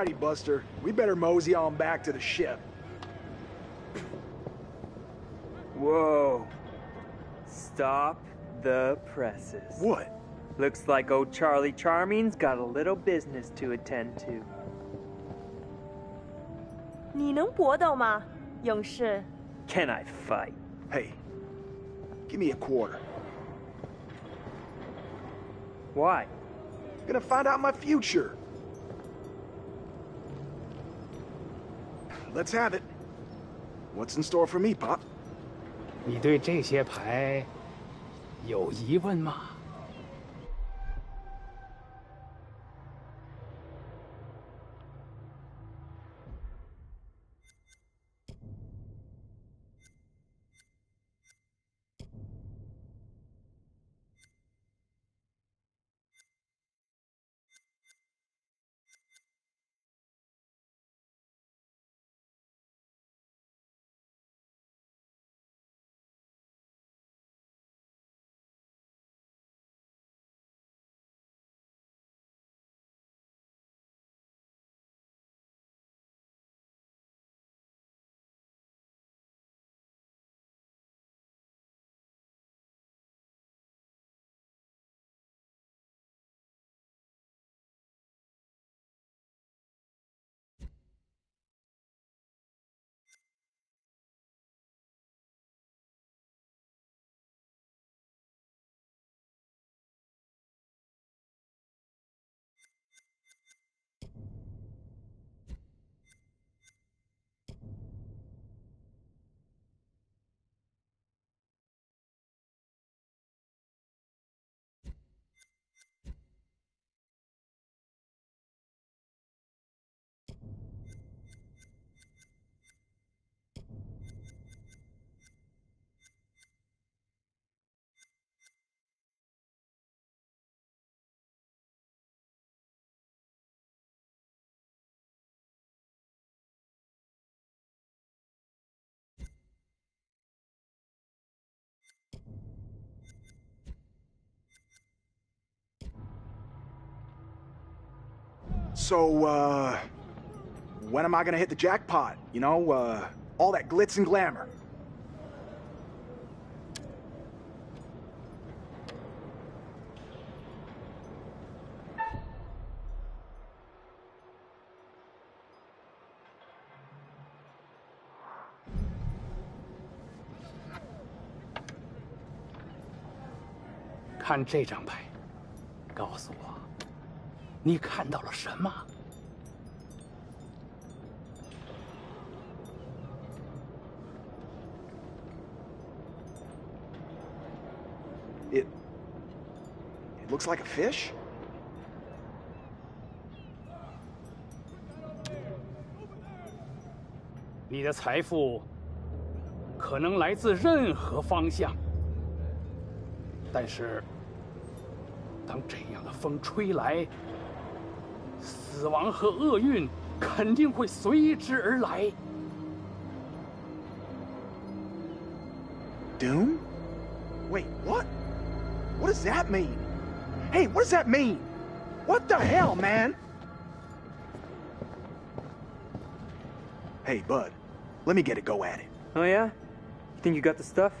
Alrighty, Buster. We better mosey on back to the ship. Whoa. Stop the presses. What? Looks like old Charlie Charming's got a little business to attend to. 你能搏斗吗，勇士？ Can I fight? Hey, give me a quarter. Why? Gonna find out my future. Let's have it. What's in store for me, Pop? 你对这些牌有疑问吗 ？So, uh. When am I gonna hit the jackpot? You know, uh. All that glitz and glamour. “看这张牌，告诉我， 你看到了什么？” It. It looks like a fish? 你的财富可能来自任何方向，但是当这样的风吹来，死亡和厄运肯定会随之而来。 Doom? Wait, what? What does that mean? Hey, what does that mean? What the hell, man? Hey, Bud, let me get a go at it. Oh, yeah? You think you got the stuff?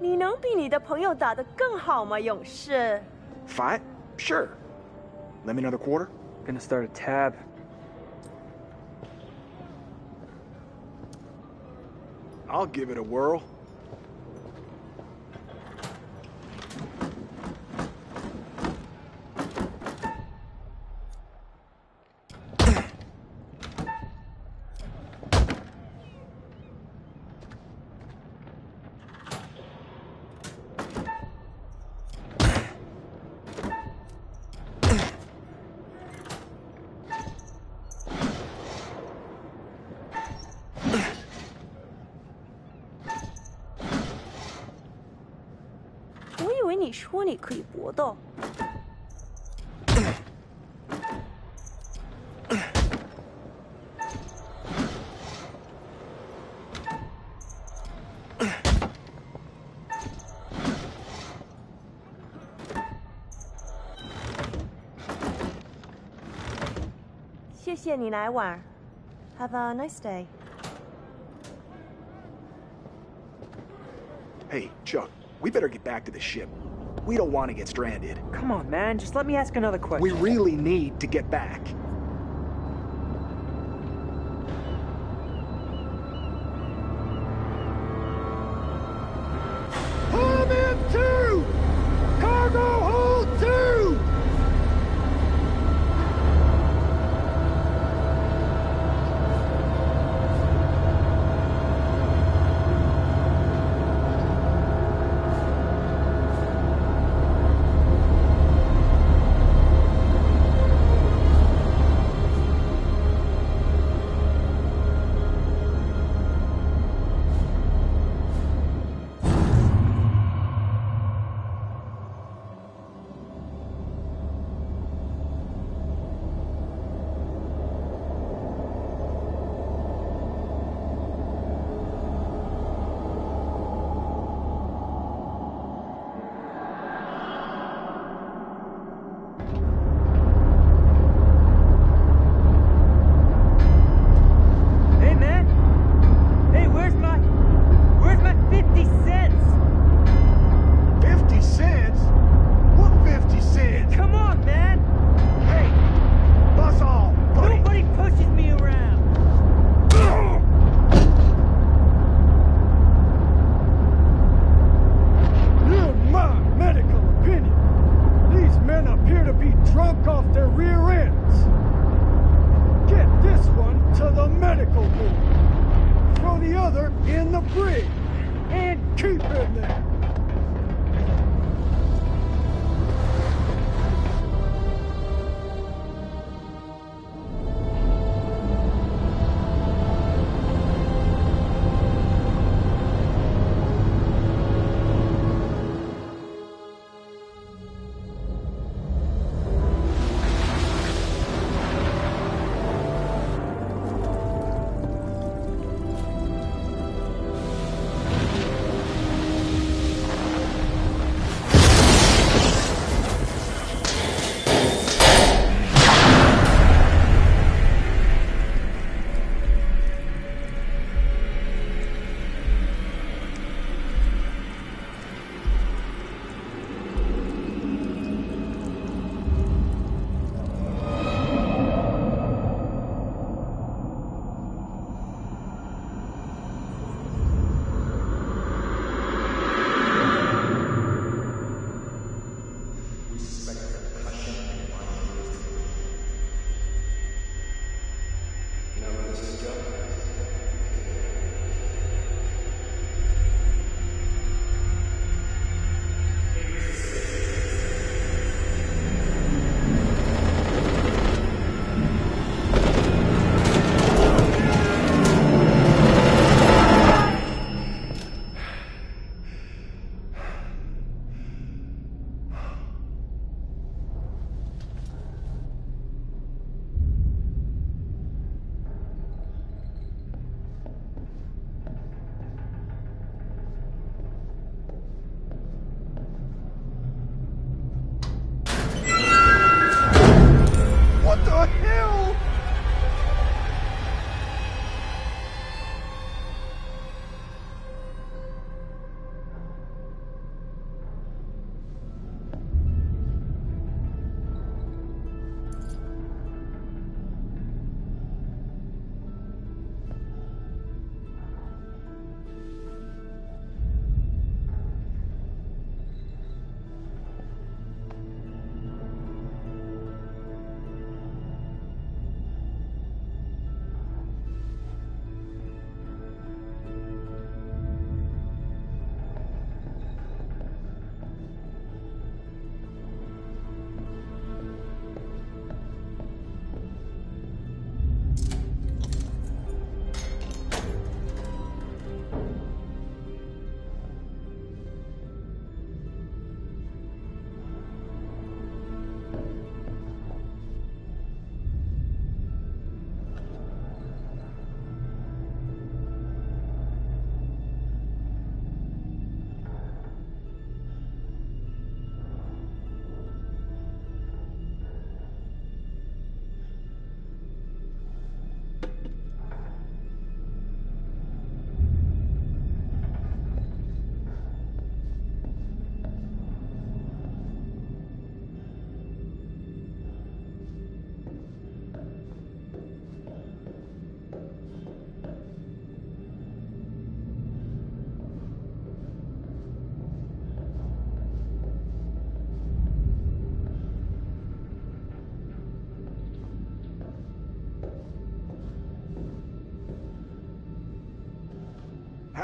你能比你的朋友打得更好吗，勇士？ Fight? Sure. Let me another quarter? Gonna start a tab. I'll give it a whirl. “托里可以搏斗。谢谢你来玩，Have a nice day. Hey, Chuck, we better get back to the ship. We don't want to get stranded. Come on, man. Just let me ask another question. We really need to get back.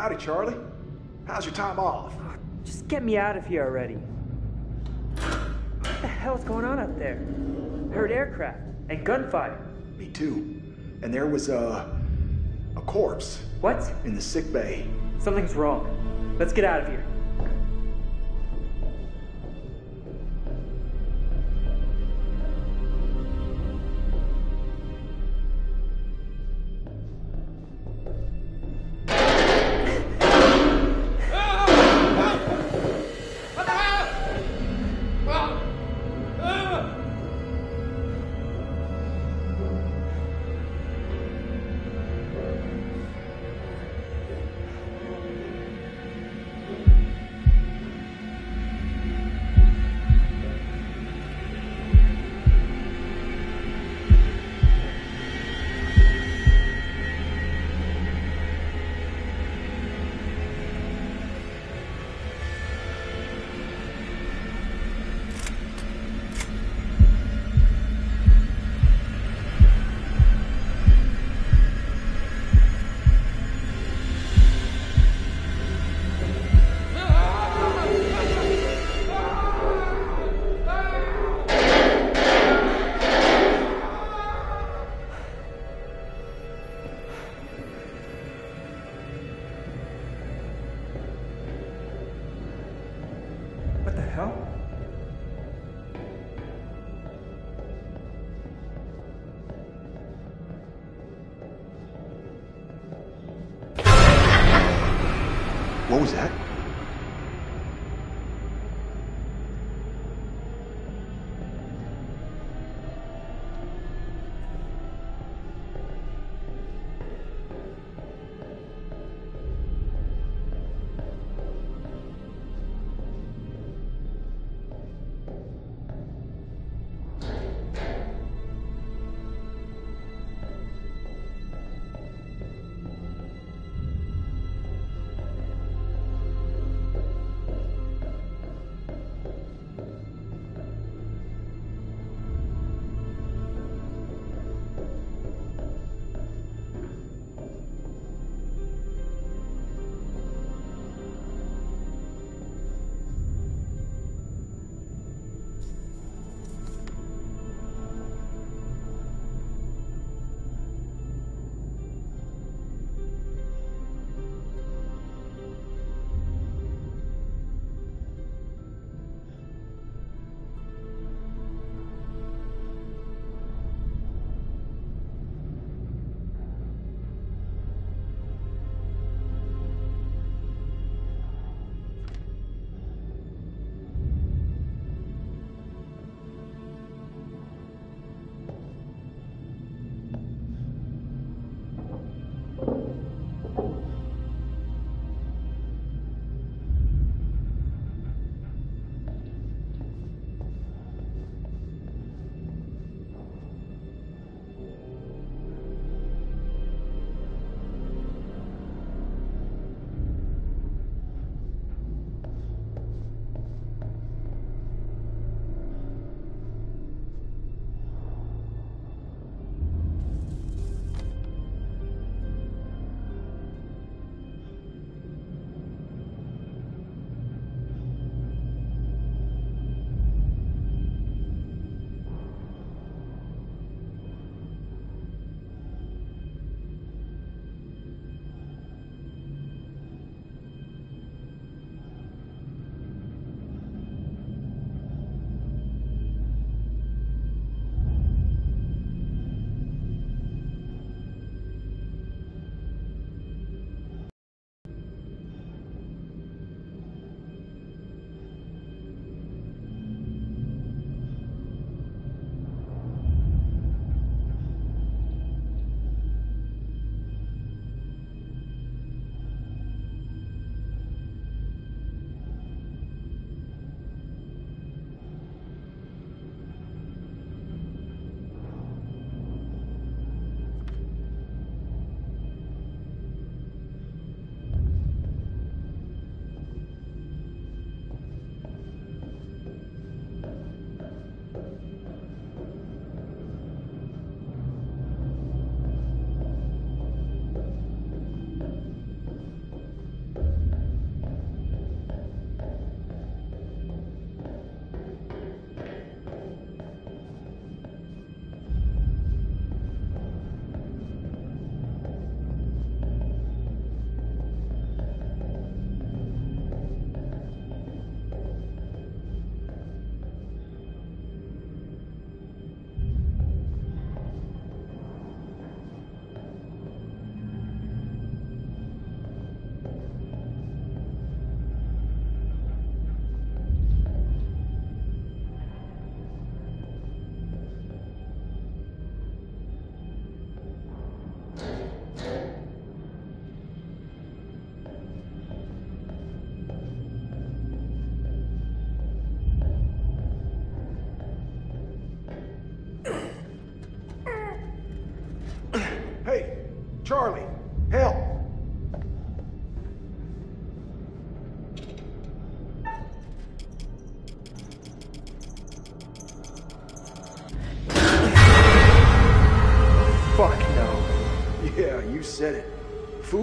Howdy, Charlie. How's your time off? Oh, just get me out of here already. What the hell's going on up there? Heard aircraft and gunfire. Me too. And there was a a corpse What? in the sick bay. Something's wrong. Let's get out of here.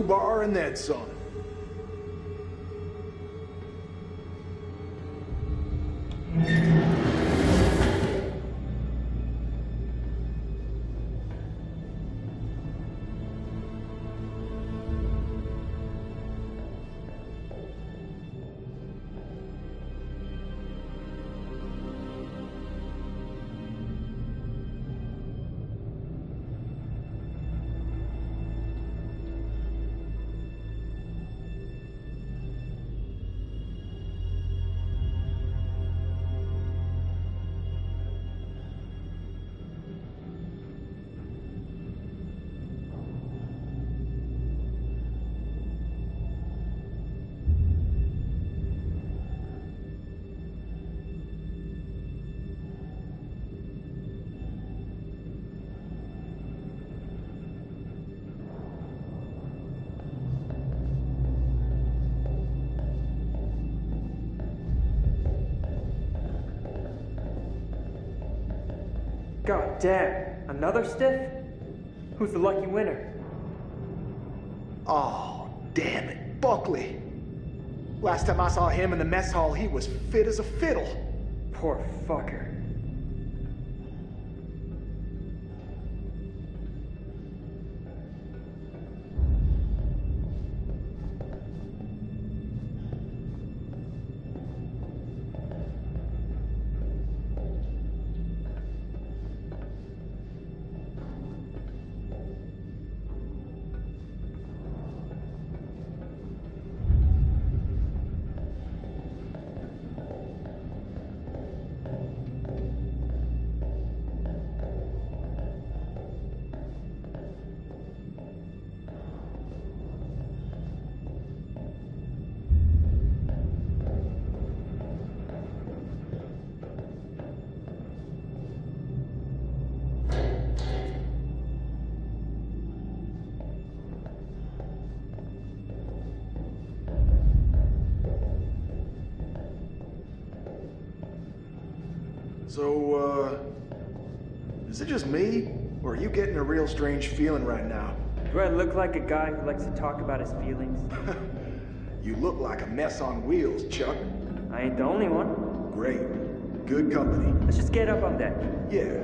Fubar and that some. God damn, another stiff? Who's the lucky winner? Oh, damn it. Buckley. Last time I saw him in the mess hall, he was fit as a fiddle. Poor fucker. Real strange feeling right now? Do I look like a guy who likes to talk about his feelings? You look like a mess on wheels, Chuck. I ain't the only one. Great. Good company. Let's just get up on deck. Yeah.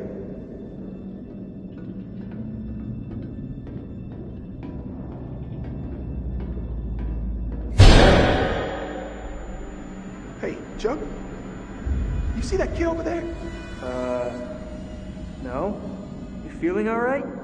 Hey, Chuck. You see that kid over there? Feeling alright? Charlie,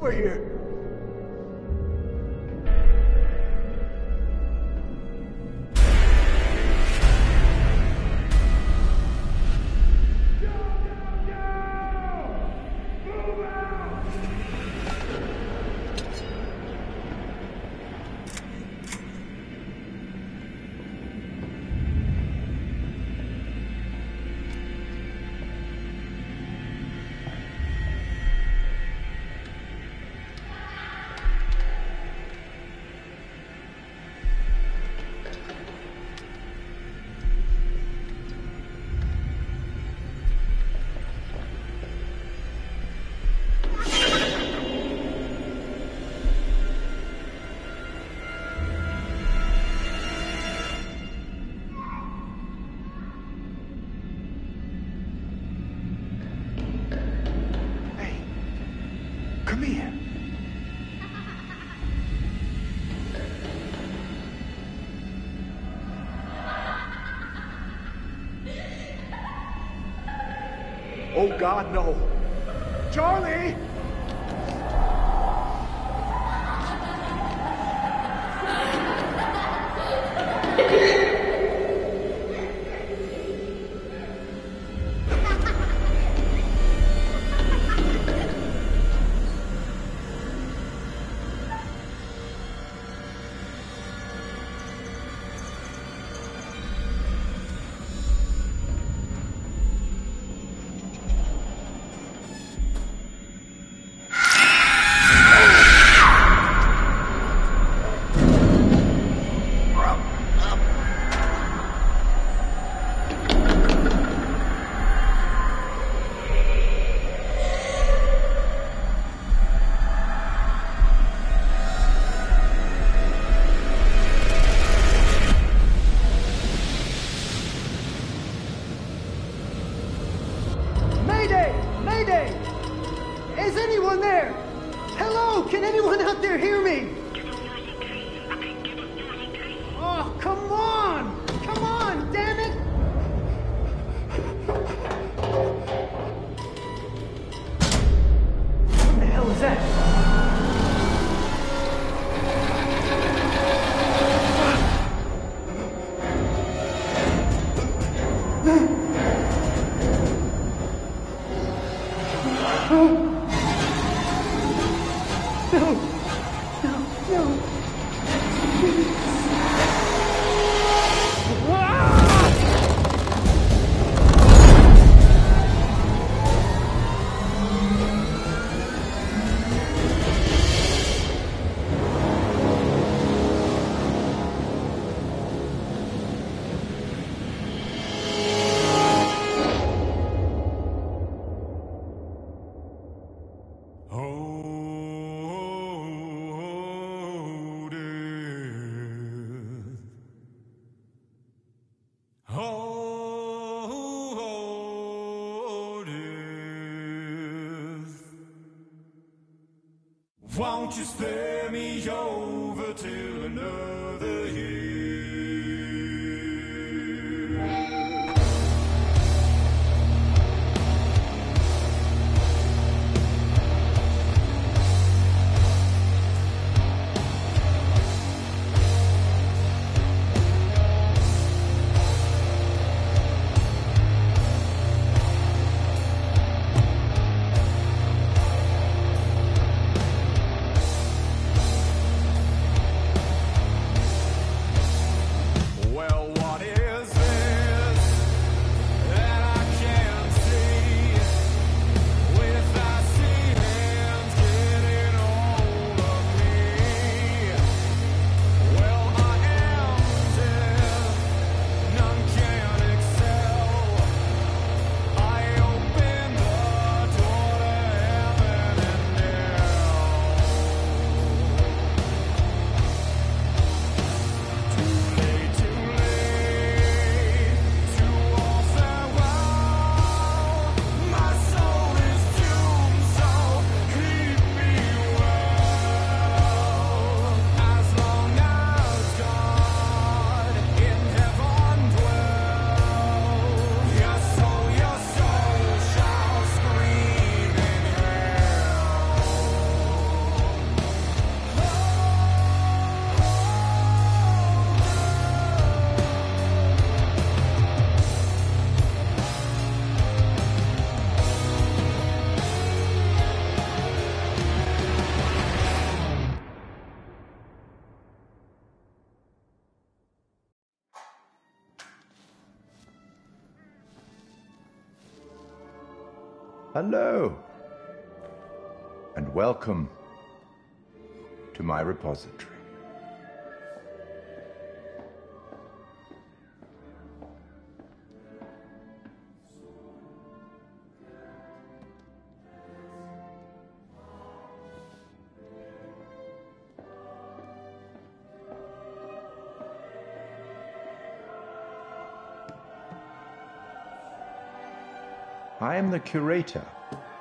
We're here. Come here. Oh, God, no. Charlie! don't you stay? Hello. And welcome to my repository. I am the curator,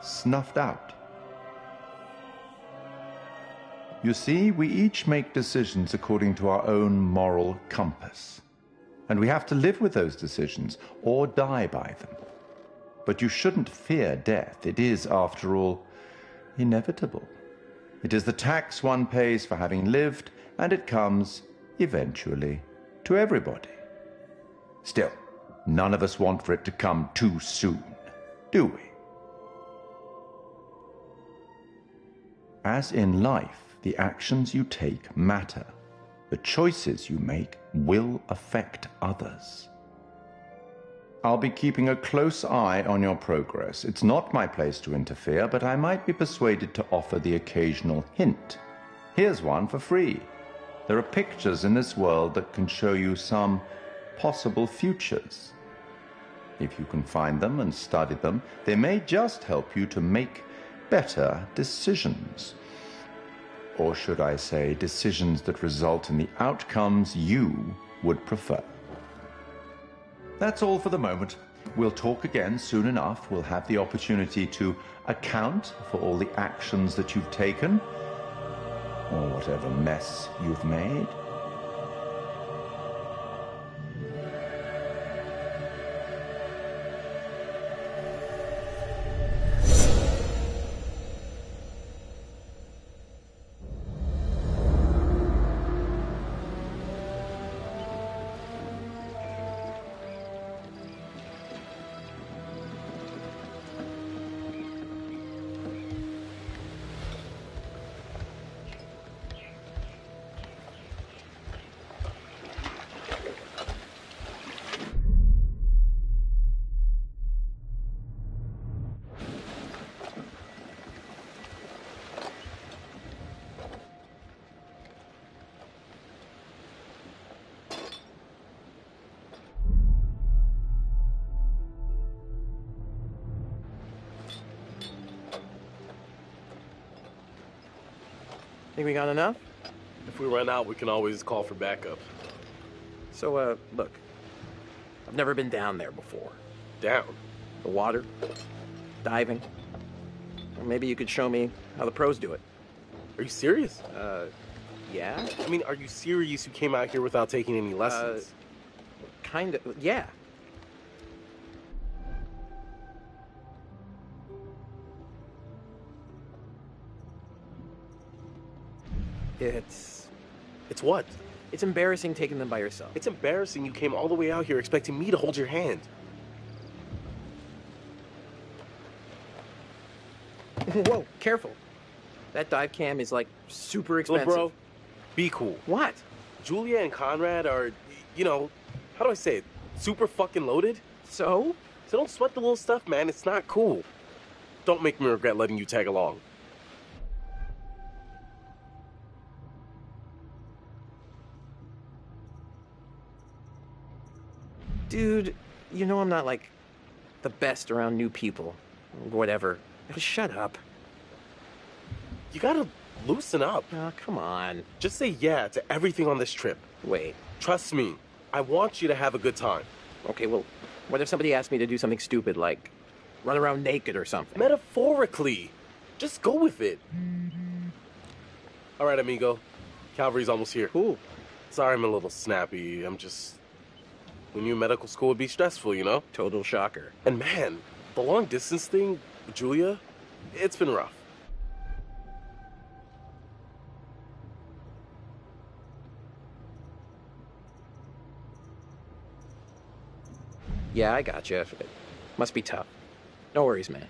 snuffed out. You see, we each make decisions according to our own moral compass. And we have to live with those decisions or die by them. But you shouldn't fear death. It is, after all, inevitable. It is the tax one pays for having lived, and it comes, eventually, to everybody. Still, none of us want for it to come too soon, do we? As in life, the actions you take matter. The choices you make will affect others. I'll be keeping a close eye on your progress. It's not my place to interfere, but I might be persuaded to offer the occasional hint. Here's one for free. There are pictures in this world that can show you some possible futures. If you can find them and study them, they may just help you to make better decisions. Or should I say, decisions that result in the outcomes you would prefer. That's all for the moment. We'll talk again soon enough. We'll have the opportunity to account for all the actions that you've taken, or whatever mess you've made. We got enough? If we run out, we can always call for backup. So, uh, look. I've never been down there before. Down? The water, diving. Or maybe you could show me how the pros do it. Are you serious? Uh, yeah? I mean, are you serious you came out here without taking any lessons? Kind of, yeah. It's what? It's embarrassing taking them by yourself. It's embarrassing you came all the way out here expecting me to hold your hand. Whoa, careful. That dive cam is like super Look, expensive. bro, be cool. What? Julia and Conrad are, you know, how do I say it? Super fucking loaded. So? So don't sweat the little stuff, man. It's not cool. Don't make me regret letting you tag along. Dude, you know I'm not like the best around new people. Whatever. Just shut up. You gotta loosen up. Oh, come on. Just say yeah to everything on this trip. Wait. Trust me, I want you to have a good time. Okay, well, what if somebody asked me to do something stupid like run around naked or something? Metaphorically. Just go with it. All right, amigo. Calvary's almost here. Cool. Sorry I'm a little snappy. I'm just. We knew medical school would be stressful, you know? Total shocker. And man, the long distance thing, Julia, it's been rough. Yeah, I got you. It must be tough. No worries, man.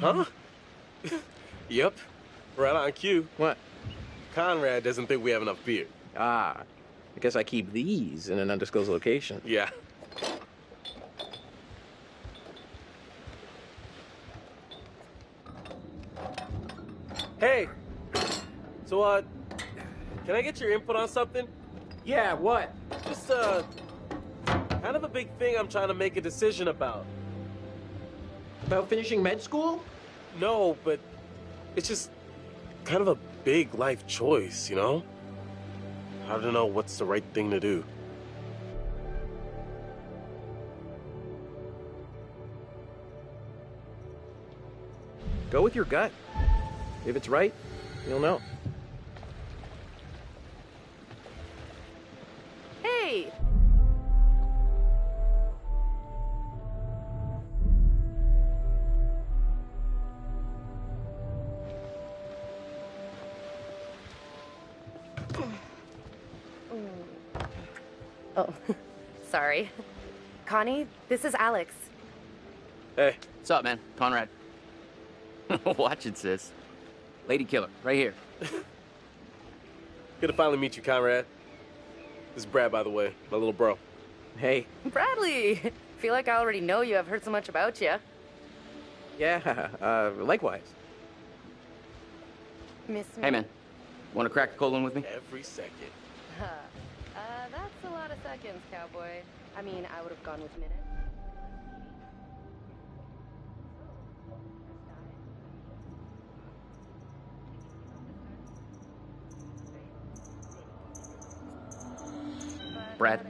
Huh? yep. Right on cue. What? Conrad doesn't think we have enough beer. Ah, I guess I keep these in an undisclosed location. Yeah. Hey. So, uh, can I get your input on something? Yeah, what? Just, uh, kind of a big thing I'm trying to make a decision about. About finishing med school? No, but it's just kind of a big life choice, you know? I don't know what's the right thing to do. Go with your gut. If it's right, you'll know. Connie, this is Alex. Hey. What's up, man? Conrad. Watch it, sis. Lady killer, right here. Good to finally meet you, Conrad. This is Brad, by the way, my little bro. Hey. Bradley! Feel like I already know you. I've heard so much about you. Yeah, uh, likewise. Miss me? Hey, man. Want to crack a cold one with me? Every second. That's a lot of seconds, cowboy. I mean, I would have gone with minutes. Brad.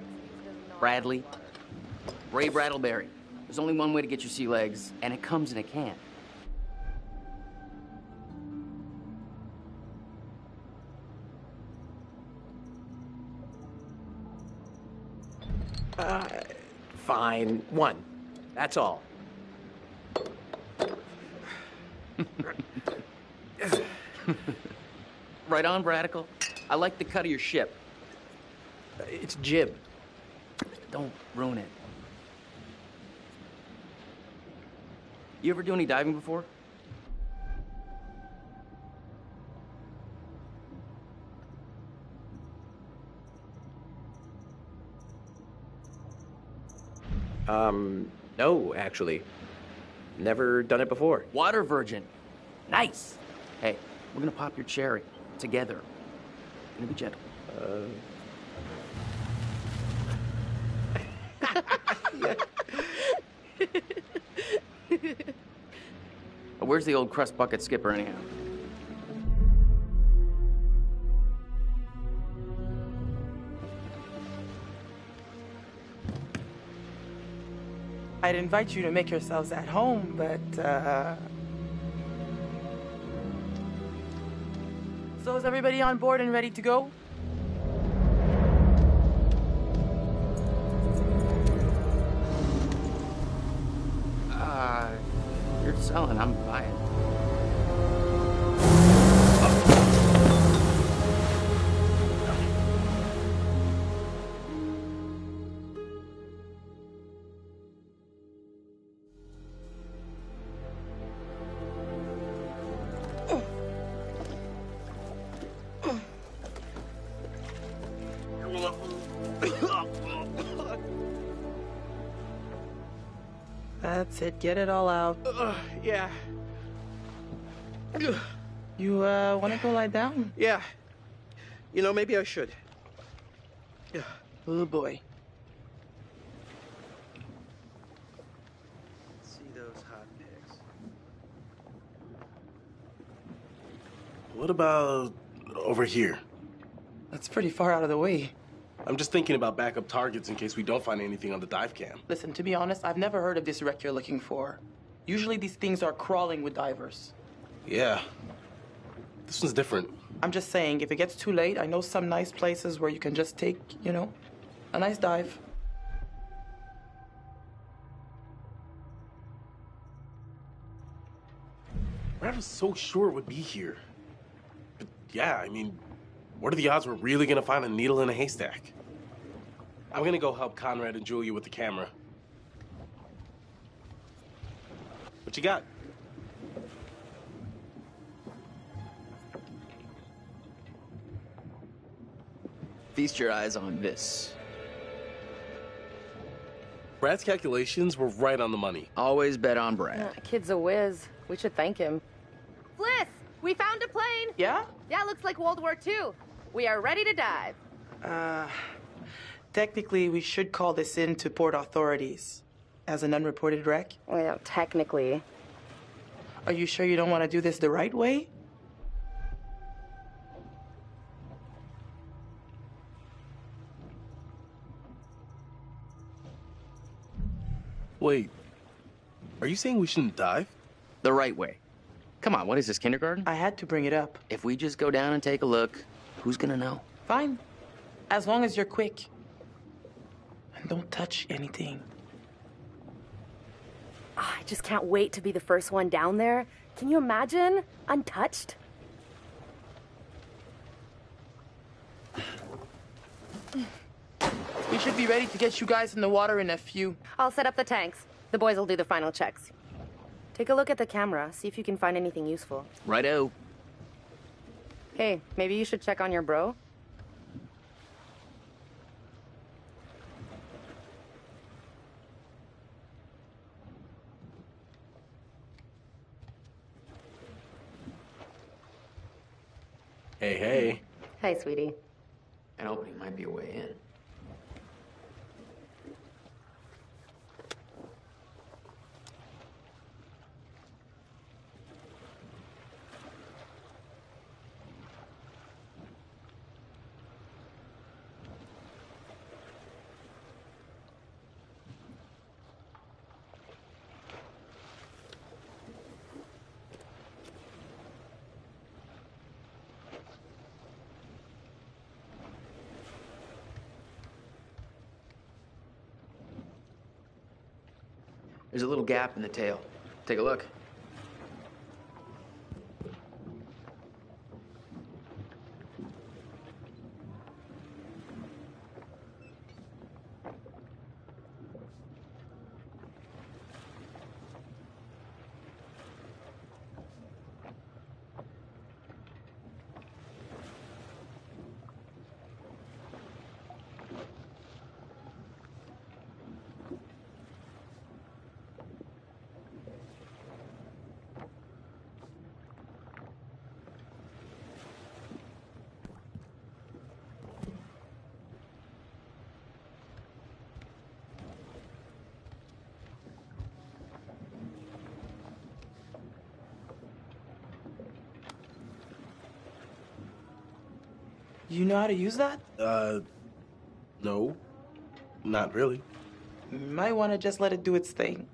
Bradley. Ray Brattleberry. There's only one way to get your sea legs, and it comes in a can. Fine. One. That's all. Right on, Bradical. I like the cut of your ship. It's jib. Don't ruin it. You ever do any diving before? Um, no, actually. Never done it before. Water virgin. Nice. Hey, we're gonna pop your cherry together. Gonna be gentle. Uh, Where's the old crust bucket skipper, anyhow? I'd invite you to make yourselves at home, but, uh... So is everybody on board and ready to go? Uh, you're selling, I'm buying. It, get it all out. Uh, yeah. You, uh, wanna go lie down? Yeah. You know, maybe I should. Yeah. Oh boy. See those hot pics. What about over here? That's pretty far out of the way. I'm just thinking about backup targets in case we don't find anything on the dive cam. Listen, to be honest, I've never heard of this wreck you're looking for. Usually these things are crawling with divers. Yeah. This one's different. I'm just saying, if it gets too late, I know some nice places where you can just take, you know, a nice dive. I was so sure it would be here. But yeah, I mean, what are the odds we're really gonna find a needle in a haystack? I'm gonna go help Conrad and Julia with the camera. What you got? Feast your eyes on this. Brad's calculations were right on the money. Always bet on Brad. Uh, kid's a whiz. We should thank him. Fliss, we found a plane. Yeah? Yeah, looks like World War II. We are ready to dive. Uh, technically, we should call this in to port authorities as an unreported wreck. Well, technically. Are you sure you don't want to do this the right way? Wait, are you saying we shouldn't dive? The right way. Come on, what is this, kindergarten? I had to bring it up. If we just go down and take a look, who's gonna know? Fine. As long as you're quick. And don't touch anything. Ah, I just can't wait to be the first one down there. Can you imagine? Untouched? We should be ready to get you guys in the water in a few. I'll set up the tanks. The boys will do the final checks. Take a look at the camera, see if you can find anything useful. Righto. Hey, maybe you should check on your bro? Hey, hey. Hi, sweetie. An opening might be a way in. There's a little gap in the tail. Take a look. Know how to use that? Uh, no. Not really. You might want to just let it do its thing.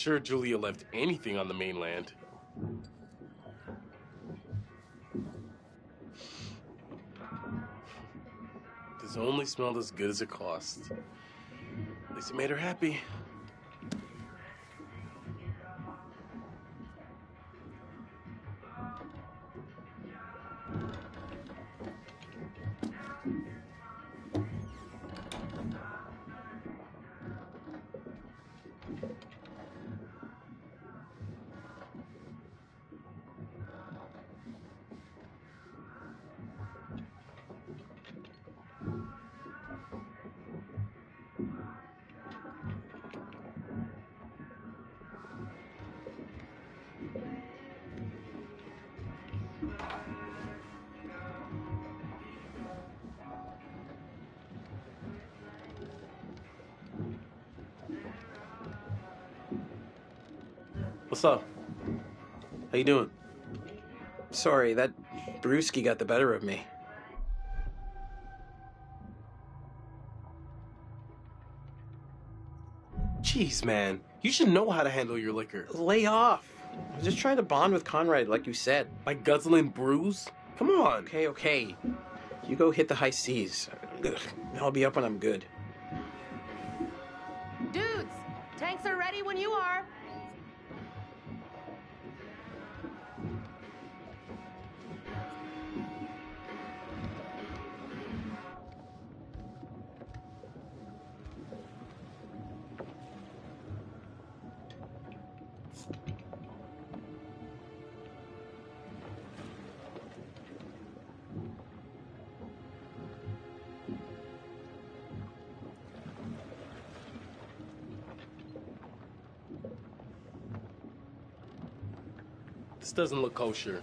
Sure Julia left anything on the mainland. This only smelled as good as it cost. At least it made her happy. What's up? How you doing? Sorry, that brewski got the better of me. Jeez, man. You should know how to handle your liquor. Lay off. I'm just trying to bond with Conrad, like you said. By guzzling brews? Come on. Okay, okay. You go hit the high seas. I'll be up when I'm good. This doesn't look kosher.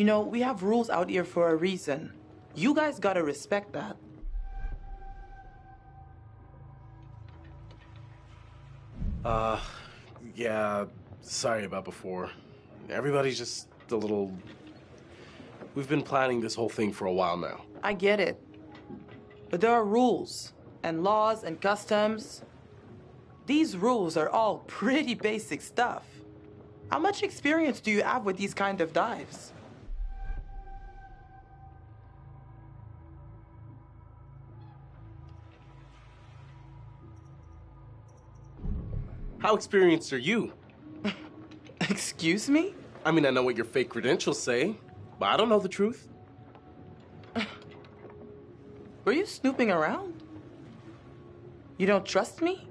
You know, we have rules out here for a reason. You guys gotta respect that. Uh, yeah, sorry about before. Everybody's just a little. We've been planning this whole thing for a while now. I get it. But there are rules, and laws, and customs. These rules are all pretty basic stuff. How much experience do you have with these kind of dives? How experienced are you? Excuse me? I mean, I know what your fake credentials say, but I don't know the truth. Were you snooping around? You don't trust me?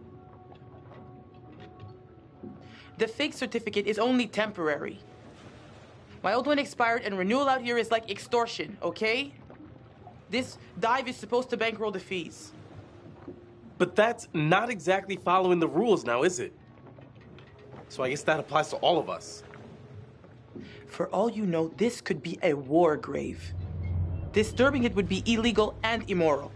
The fake certificate is only temporary. My old one expired, and renewal out here is like extortion, okay? This dive is supposed to bankroll the fees. But that's not exactly following the rules now, is it? So I guess that applies to all of us. For all you know, this could be a war grave. Disturbing it would be illegal and immoral.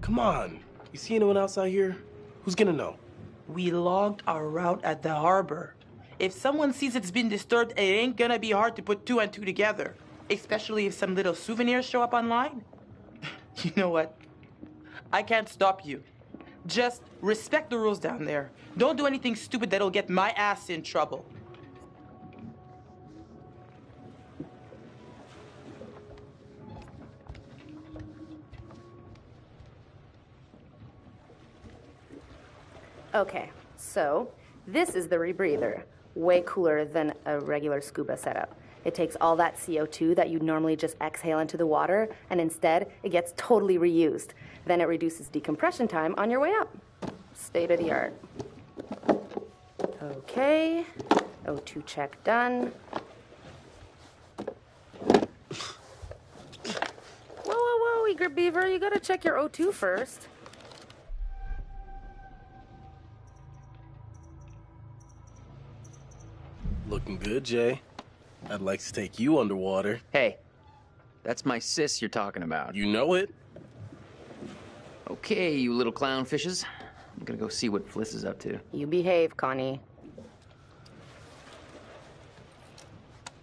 Come on. You see anyone else out here? Who's gonna know? We logged our route at the harbor. If someone sees it's been disturbed, it ain't gonna be hard to put two and two together. Especially if some little souvenirs show up online. you know what? I can't stop you. Just respect the rules down there. Don't do anything stupid that'll get my ass in trouble. Okay, So, this is the rebreather. Way cooler than a regular scuba setup. It takes all that CO2 that you'd normally just exhale into the water, and instead, it gets totally reused. Then it reduces decompression time on your way up. State of the art. Okay, O2 check done. Whoa, whoa, whoa, Eager Beaver, you gotta check your O2 first. Looking good, Jay. I'd like to take you underwater. Hey, that's my sis you're talking about. You know it. Okay, you little clownfishes. I'm gonna go see what Fliss is up to. You behave, Connie.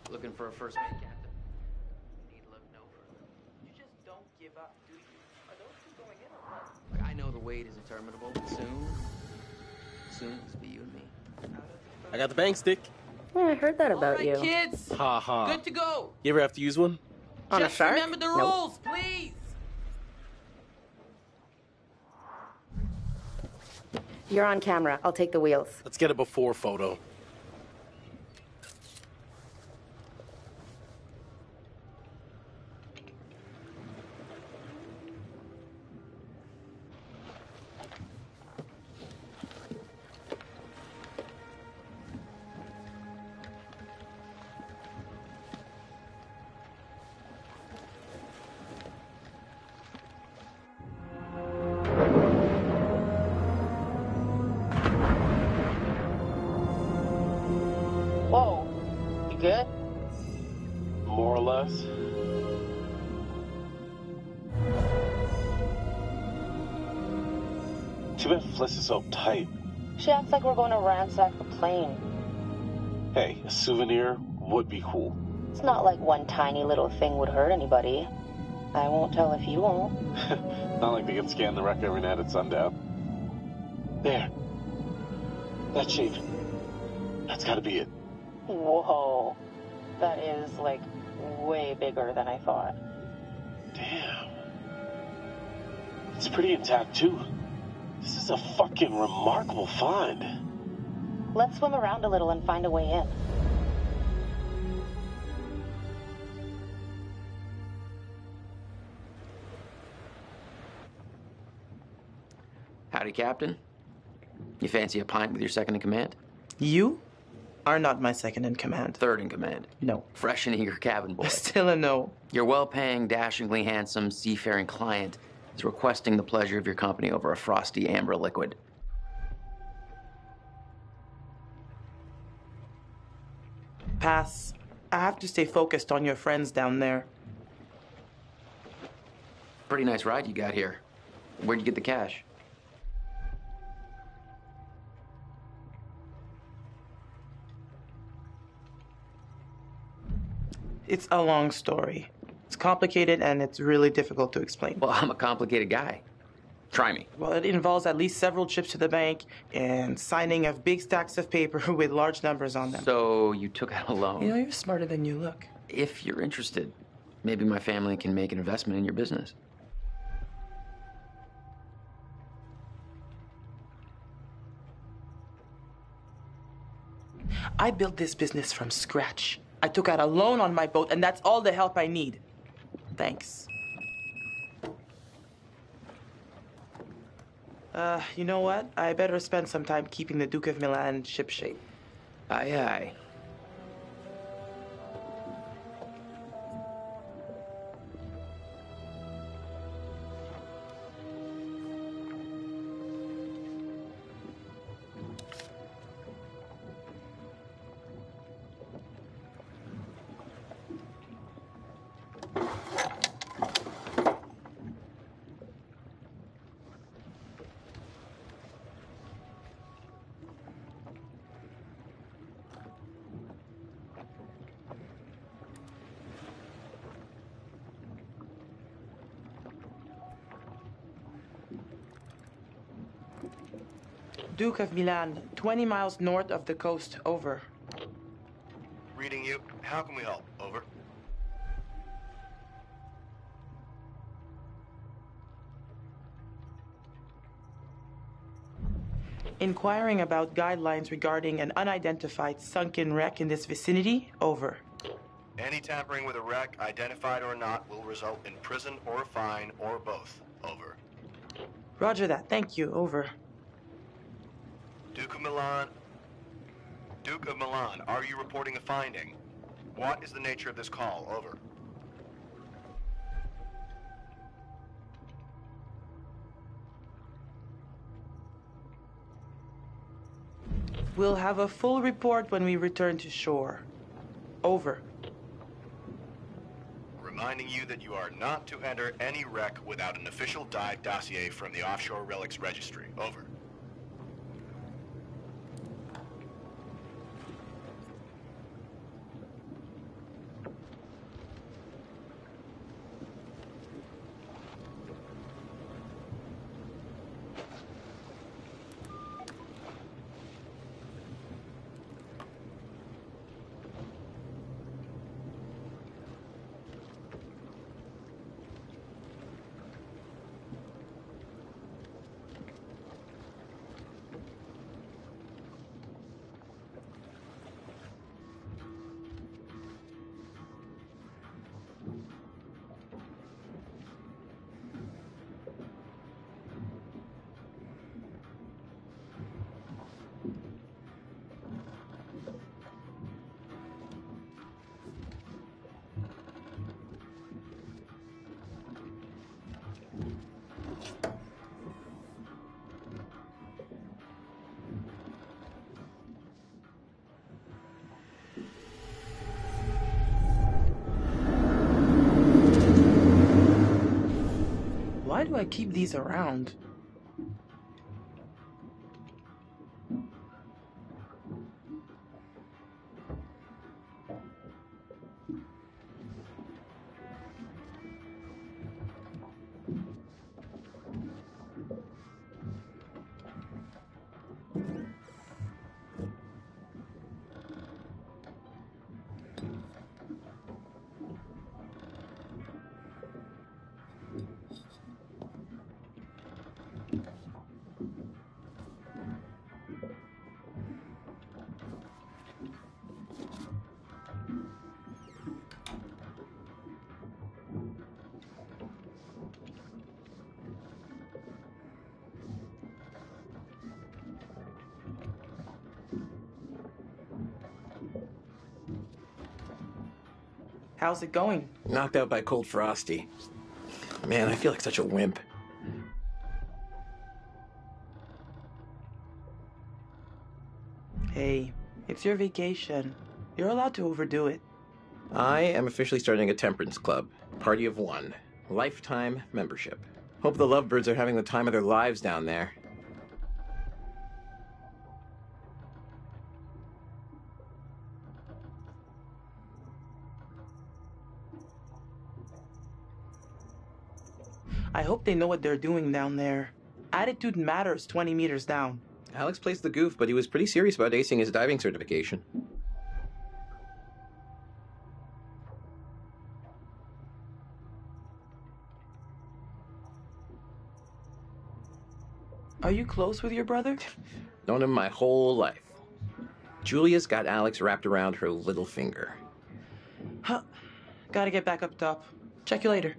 Looking for a first mate captain. Need look, I know the wait is interminable, but soon, soon it's be you and me. I got the bang stick. Yeah, I heard that about All right, you. kids. Ha ha. Good to go. You ever have to use one? On a Just shark? remember the Nope. rules, please. You're on camera. I'll take the wheels. Let's get a before photo. Acts like we're going to ransack the plane. Hey, a souvenir would be cool. It's not like one tiny little thing would hurt anybody. I won't tell if you won't. Not like they can scan the wreck every night at sundown. There. That shape. That's gotta be it. Whoa. That is, like, way bigger than I thought. Damn. It's pretty intact, too. This is a fucking remarkable find. Let's swim around a little and find a way in. Howdy, Captain. You fancy a pint with your second in command? You are not my second in command. Third in command. No. Fresh and eager cabin boy. Still a no. Your well paying, dashingly handsome, seafaring client is requesting the pleasure of your company over a frosty amber liquid. Pass. I have to stay focused on your friends down there. Pretty nice ride you got here. Where'd you get the cash? It's a long story. It's complicated and it's really difficult to explain. Well, I'm a complicated guy. Try me. Well, it involves at least several trips to the bank and signing of big stacks of paper with large numbers on them. So you took out a loan. You know, you're smarter than you look. If you're interested, maybe my family can make an investment in your business. I built this business from scratch. I took out a loan on my boat, and that's all the help I need. Thanks. Uh, you know what? I better spend some time keeping the Duke of Milan shipshape. Aye, aye. Duke of Milan, 20 miles north of the coast. Over. Reading you. How can we help? Over. Inquiring about guidelines regarding an unidentified sunken wreck in this vicinity. Over. Any tampering with a wreck, identified or not, will result in prison or a fine or both. Over. Roger that. Thank you. Over. Duke of Milan. Duke of Milan, are you reporting a finding? What is the nature of this call? Over. We'll have a full report when we return to shore. Over. Reminding you that you are not to enter any wreck without an official dive dossier from the Offshore Relics Registry. Over. Do I keep these around? How's it going? Knocked out by Cold Frosty. Man, I feel like such a wimp. Hey, it's your vacation. You're allowed to overdo it. I am officially starting a temperance club. Party of one. Lifetime membership. Hope the lovebirds are having the time of their lives down there. Hope they know what they're doing down there. Attitude matters 20 meters down. Alex plays the goof, but he was pretty serious about acing his diving certification. Are you close with your brother? Known him my whole life. Julia's got Alex wrapped around her little finger. Huh. Gotta get back up top. Check you later.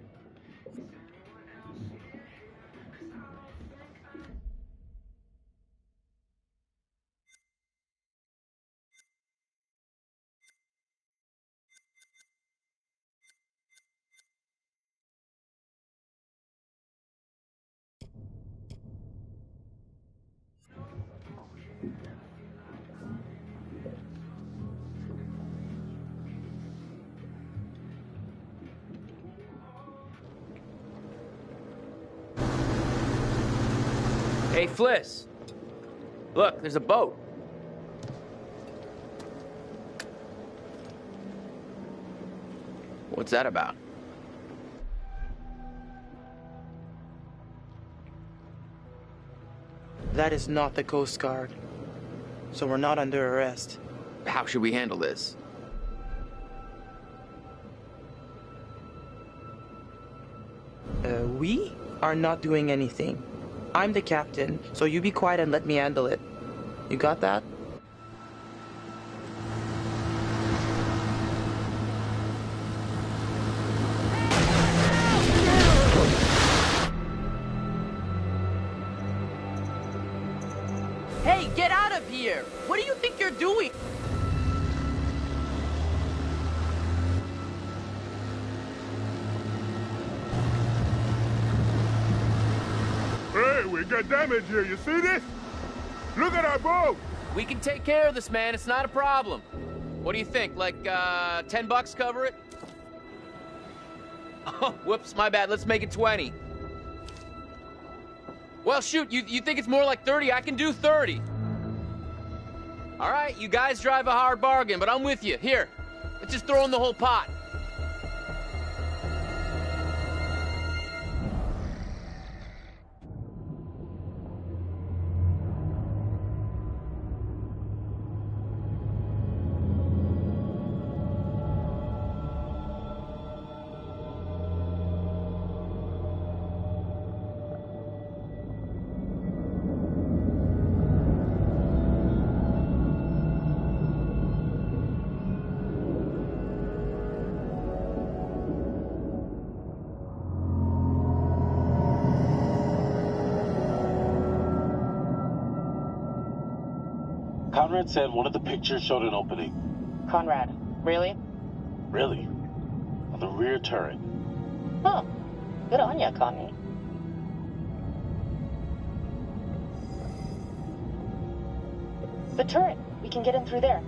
There's a boat. What's that about? That is not the Coast Guard. So we're not under arrest. How should we handle this? Uh, we are not doing anything. I'm the captain, so you be quiet and let me handle it. You got that? Take care of this, man. It's not a problem. What do you think? Like, uh, 10 bucks cover it? Oh, whoops, my bad. Let's make it 20. Well, shoot, you, you think it's more like 30? I can do 30. All right, you guys drive a hard bargain, but I'm with you. Here, let's just throw in the whole pot. Conrad said one of the pictures showed an opening. Conrad, really? Really? On the rear turret. Huh. Good on ya, Connie. The turret. We can get in through there.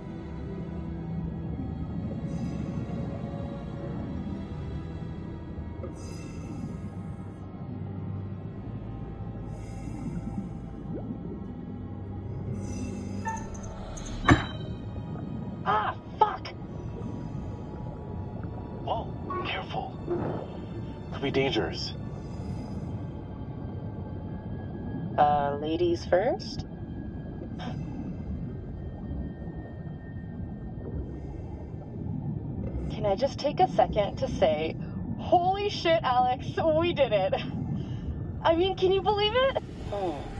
Ladies first? Can I just take a second to say, holy shit, Alex, we did it. I mean, can you believe it? Julia,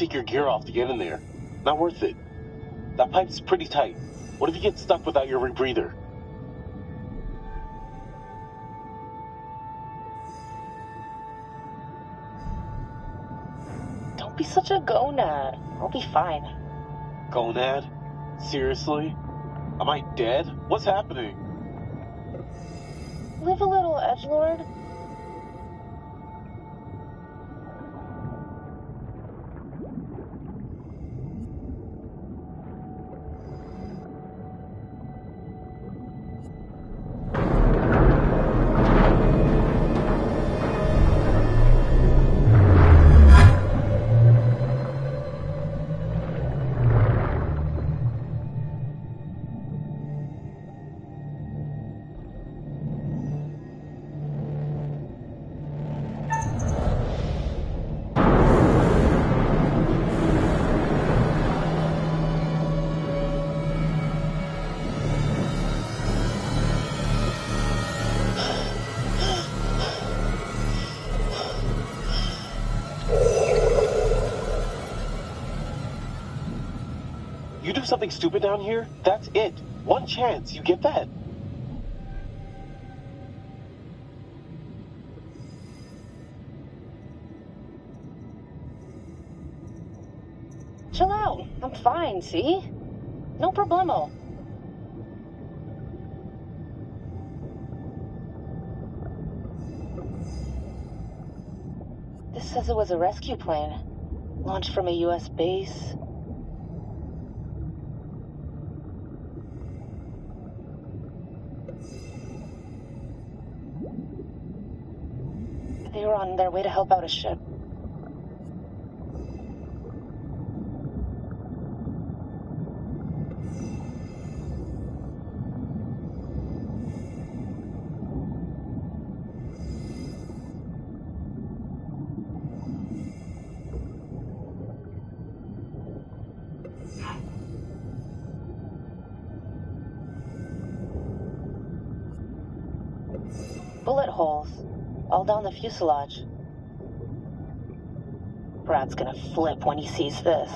take your gear off to get in there. Not worth it. That pipe's pretty tight. What if you get stuck without your rebreather? Don't be such a gonad. I'll be fine. Gonad? Seriously? Am I dead? What's happening? Live a little, Edgelord. You something stupid down here, that's it. One chance, you get that? Chill out. I'm fine, see? No problemo. This says it was a rescue plane. Launched from a U.S. base. On their way to help out a ship. Fuselage. Brad's gonna flip when he sees this.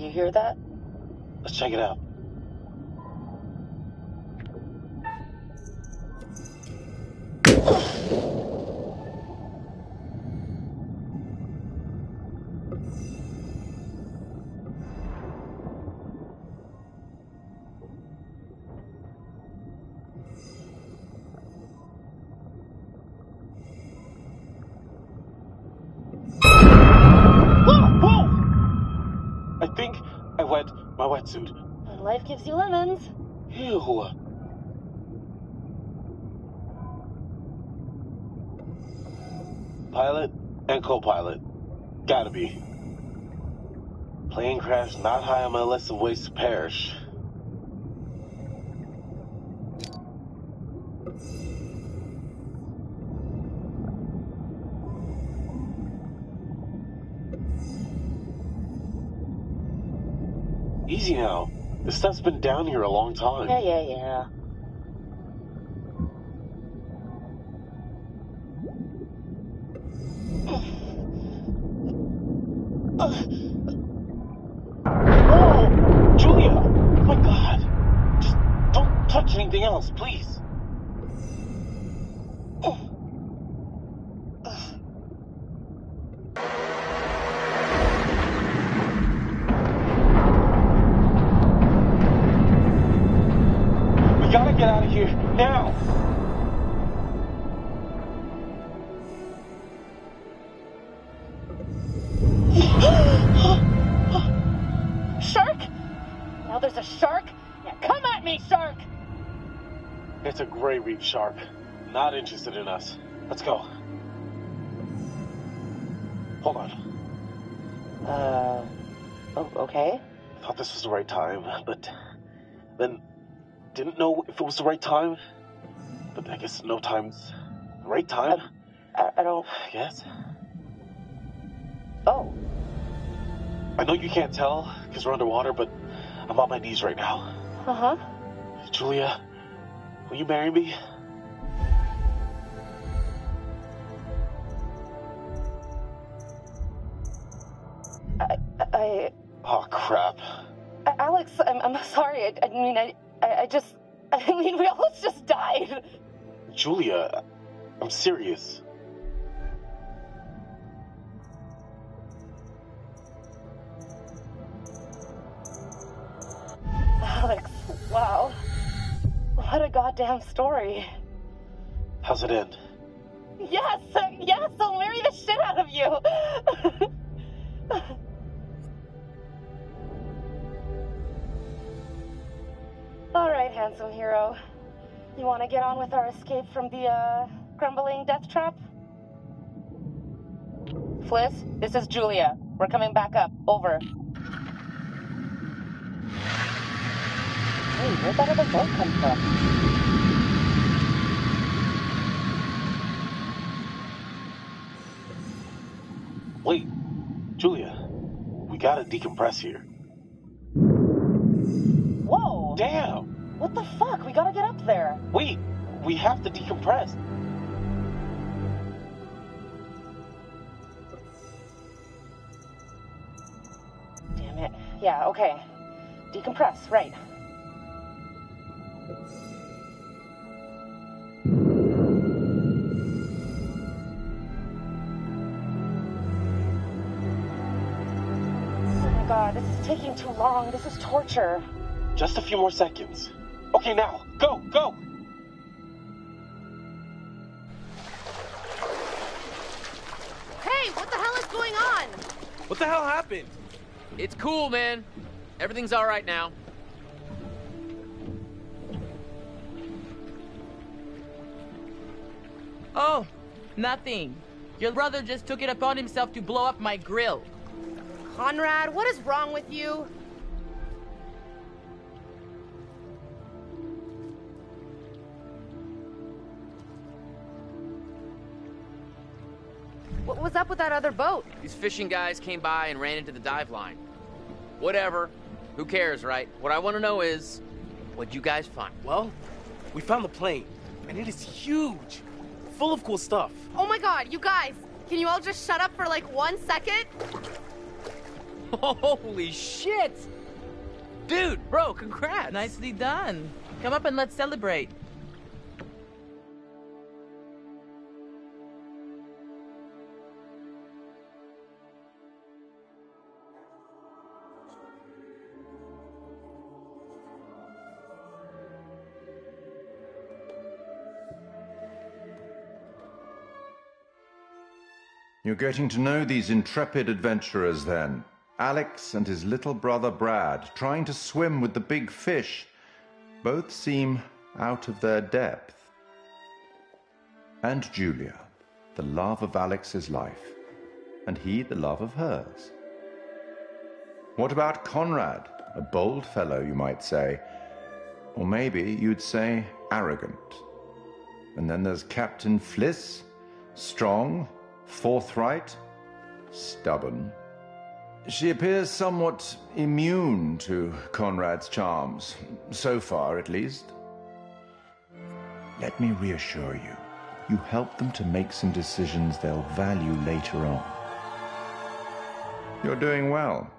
You hear that? Let's check it out. wetsuit. Life gives you lemons. Ew. Pilot and co-pilot. Gotta be. Plane crash not high on my list of ways to perish. Easy now. This stuff's been down here a long time. Yeah, yeah, yeah. Interested in us. Let's go. Hold on. Uh, oh, okay. Thought this was the right time, but then didn't know if it was the right time. But I guess no time's the right time. I, I don't. Yes. Oh. I know you can't tell because we're underwater, but I'm on my knees right now. Uh huh. Julia, will you marry me? I, Oh crap. Alex, I'm, I'm sorry. I, I mean, I, I, I just, I mean, we almost just died. Julia, I'm serious. Alex, wow. What a goddamn story. How's it end? Yes, yes, I'll marry the shit out of you. All right, handsome hero. You want to get on with our escape from the, uh, crumbling death trap? Fliss, this is Julia. We're coming back up. Over. Hey, where'd that other boat come from? Wait, Julia, we gotta decompress here. Damn. What the fuck? We gotta get up there. Wait, we have to decompress. Damn it. Yeah, okay. Decompress, right. Oh god, this is taking too long. This is torture. Just a few more seconds. Okay, now, go, go! Hey, what the hell is going on? What the hell happened? It's cool, man. Everything's all right now. Oh, nothing. Your brother just took it upon himself to blow up my grill. Conrad, what is wrong with you? What was up with that other boat? These fishing guys came by and ran into the dive line. Whatever. Who cares, right? What I want to know is, what'd you guys find? Well, we found the plane, and it is huge, full of cool stuff. Oh my god, you guys! Can you all just shut up for like one second? Holy shit! Dude, bro, congrats! Nicely done. Come up and let's celebrate. You're getting to know these intrepid adventurers then. Alex and his little brother Brad trying to swim with the big fish. Both seem out of their depth. And Julia, the love of Alex's life, and he the love of hers. What about Conrad, a bold fellow, you might say, or maybe you'd say arrogant. And then there's Captain Fliss, strong, forthright, stubborn. She appears somewhat immune to Conrad's charms, so far at least. Let me reassure you, you help them to make some decisions they'll value later on. You're doing well.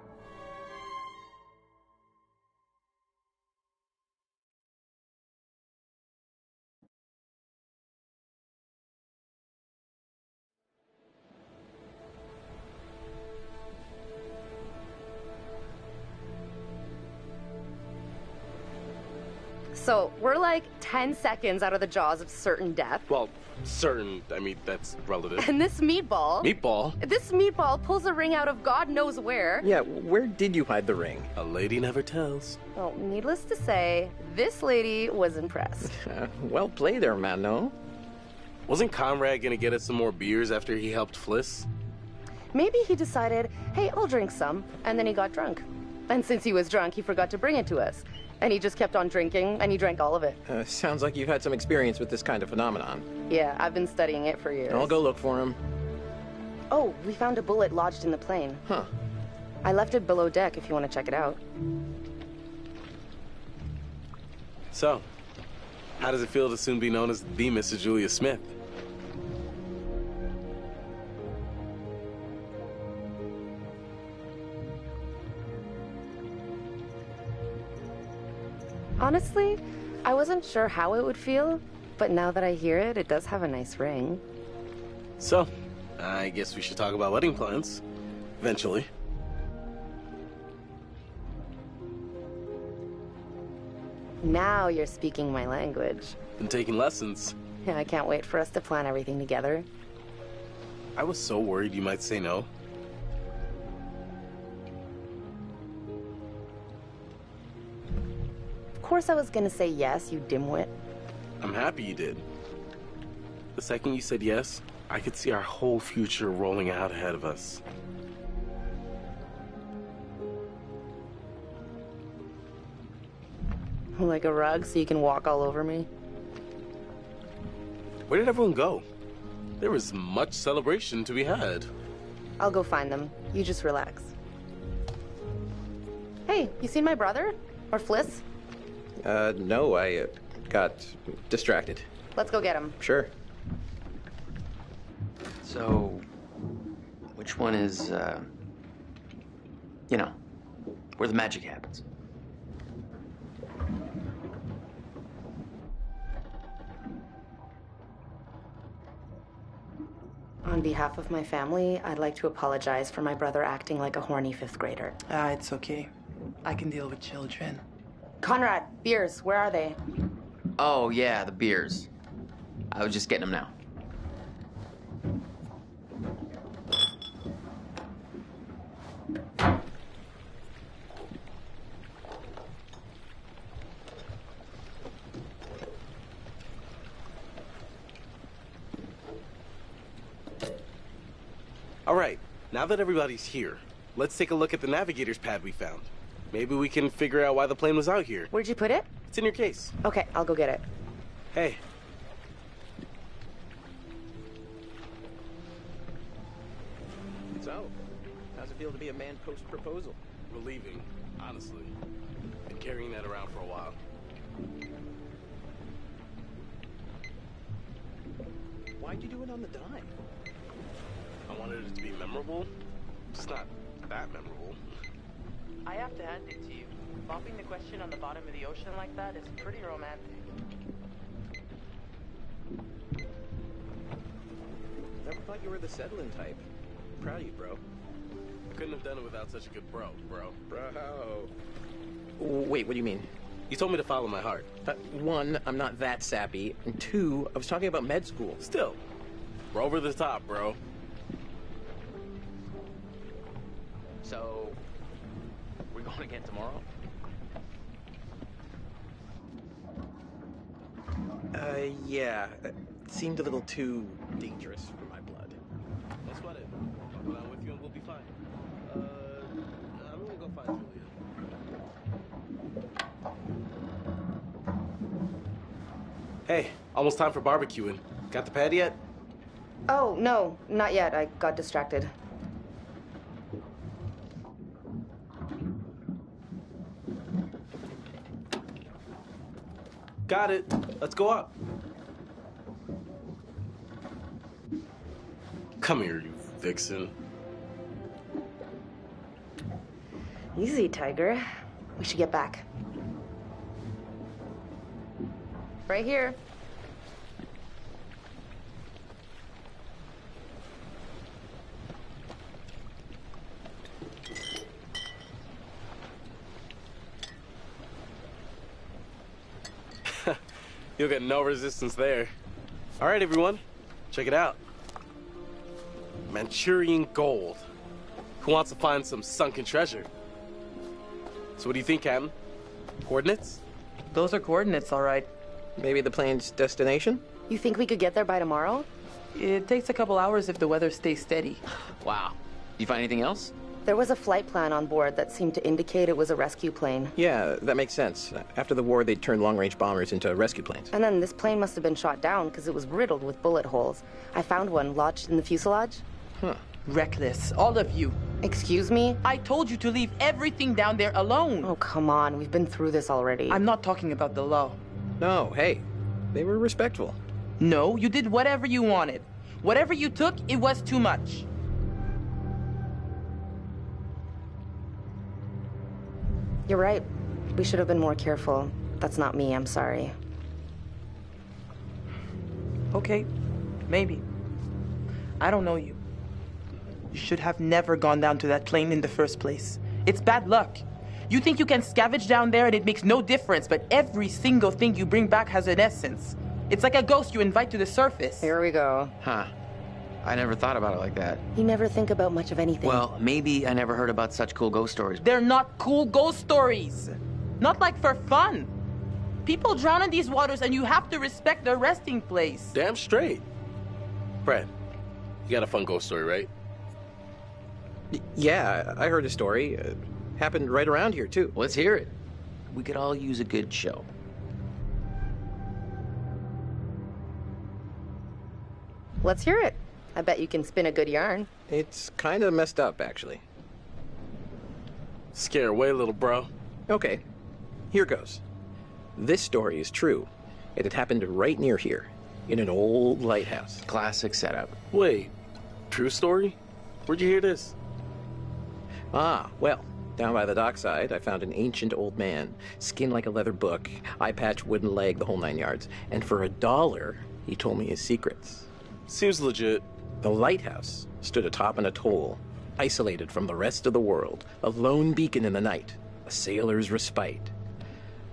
So, we're like 10 seconds out of the jaws of certain death. Well, certain, I mean, that's relative. And this meatball. Meatball? This meatball pulls a ring out of God knows where. Yeah, where did you hide the ring? A lady never tells. Well, needless to say, this lady was impressed. well played there, man, no? Wasn't Conrad gonna get us some more beers after he helped Fliss? Maybe he decided, hey, I'll drink some, and then he got drunk. And since he was drunk, he forgot to bring it to us. And he just kept on drinking, and he drank all of it. Uh, sounds like you've had some experience with this kind of phenomenon. Yeah, I've been studying it for years. I'll go look for him. Oh, we found a bullet lodged in the plane. Huh. I left it below deck if you want to check it out. So, how does it feel to soon be known as the Mrs. Julia Smith? Honestly, I wasn't sure how it would feel, but now that I hear it, it does have a nice ring. So, I guess we should talk about wedding plans. Eventually. Now you're speaking my language. Been taking lessons. Yeah, I can't wait for us to plan everything together. I was so worried you might say no. Course I was gonna say yes, you dimwit. I'm happy you did. The second you said yes, I could see our whole future rolling out ahead of us. Like a rug so you can walk all over me. Where did everyone go? There was much celebration to be had. I'll go find them. You just relax. Hey, you seen my brother? Or Fliss? Uh, no, I uh, got distracted. Let's go get him. Sure. So, which one is, uh, you know, where the magic happens? On behalf of my family, I'd like to apologize for my brother acting like a horny fifth grader. Ah, it's okay. I can deal with children. Conrad, beers, where are they? Oh, yeah, the beers. I was just getting them now. All right, now that everybody's here, let's take a look at the navigator's pad we found. Maybe we can figure out why the plane was out here. Where'd you put it? It's in your case. Okay, I'll go get it. Hey. So, how's it feel to be a man post proposal? Relieving, honestly. Been carrying that around for a while. Why'd you do it on the dime? I wanted it to be memorable. It's not that memorable. I have to hand it to you. Bopping the question on the bottom of the ocean like that is pretty romantic. Never thought you were the settling type. Proud of you, bro. Couldn't have done it without such a good bro, bro. Bro. Wait, what do you mean? You told me to follow my heart. Uh, one, I'm not that sappy. And two, I was talking about med school. Still, we're over the top, bro. So, we're going again tomorrow? Uh, yeah. It seemed a little too dangerous for my blood. Don't sweat it. I'll go down with you and we'll be fine. Uh, I'm gonna go find Julia. Hey, almost time for barbecuing. Got the pad yet? Oh, no, not yet. I got distracted. Got it. Let's go up. Come here, you vixen. Easy, Tiger. We should get back. Right here. You'll get no resistance there. All right, everyone, check it out. Manchurian gold. Who wants to find some sunken treasure? So what do you think, Captain? Coordinates? Those are coordinates, all right. Maybe the plane's destination? You think we could get there by tomorrow? It takes a couple hours if the weather stays steady. Wow. You find anything else? There was a flight plan on board that seemed to indicate it was a rescue plane. Yeah, that makes sense. After the war, they turned long-range bombers into rescue planes. And then this plane must have been shot down because it was riddled with bullet holes. I found one lodged in the fuselage. Huh. Reckless, all of you. Excuse me? I told you to leave everything down there alone. Oh, come on. We've been through this already. I'm not talking about the law. No, hey, they were respectful. No, you did whatever you wanted. Whatever you took, it was too much. You're right. We should have been more careful. That's not me, I'm sorry. Okay, maybe. I don't know you. You should have never gone down to that plane in the first place. It's bad luck. You think you can scavenge down there and it makes no difference, but every single thing you bring back has an essence. It's like a ghost you invite to the surface. Here we go. Huh. I never thought about it like that. You never think about much of anything. Well, maybe I never heard about such cool ghost stories. They're not cool ghost stories. Not like for fun. People drown in these waters and you have to respect their resting place. Damn straight. Brad, you got a fun ghost story, right? Y- yeah, I heard a story. Uh, happened right around here, too. Let's hear it. We could all use a good show. Let's hear it. I bet you can spin a good yarn. It's kind of messed up, actually. Scare away, little bro. Okay, here goes. This story is true. It had happened right near here, in an old lighthouse. Classic setup. Wait, true story? Where'd you hear this? Ah, well, down by the dockside, I found an ancient old man, skin like a leather book, eye patch, wooden leg, the whole nine yards. And for a dollar, he told me his secrets. Seems legit. The lighthouse stood atop an atoll, isolated from the rest of the world, a lone beacon in the night, a sailor's respite.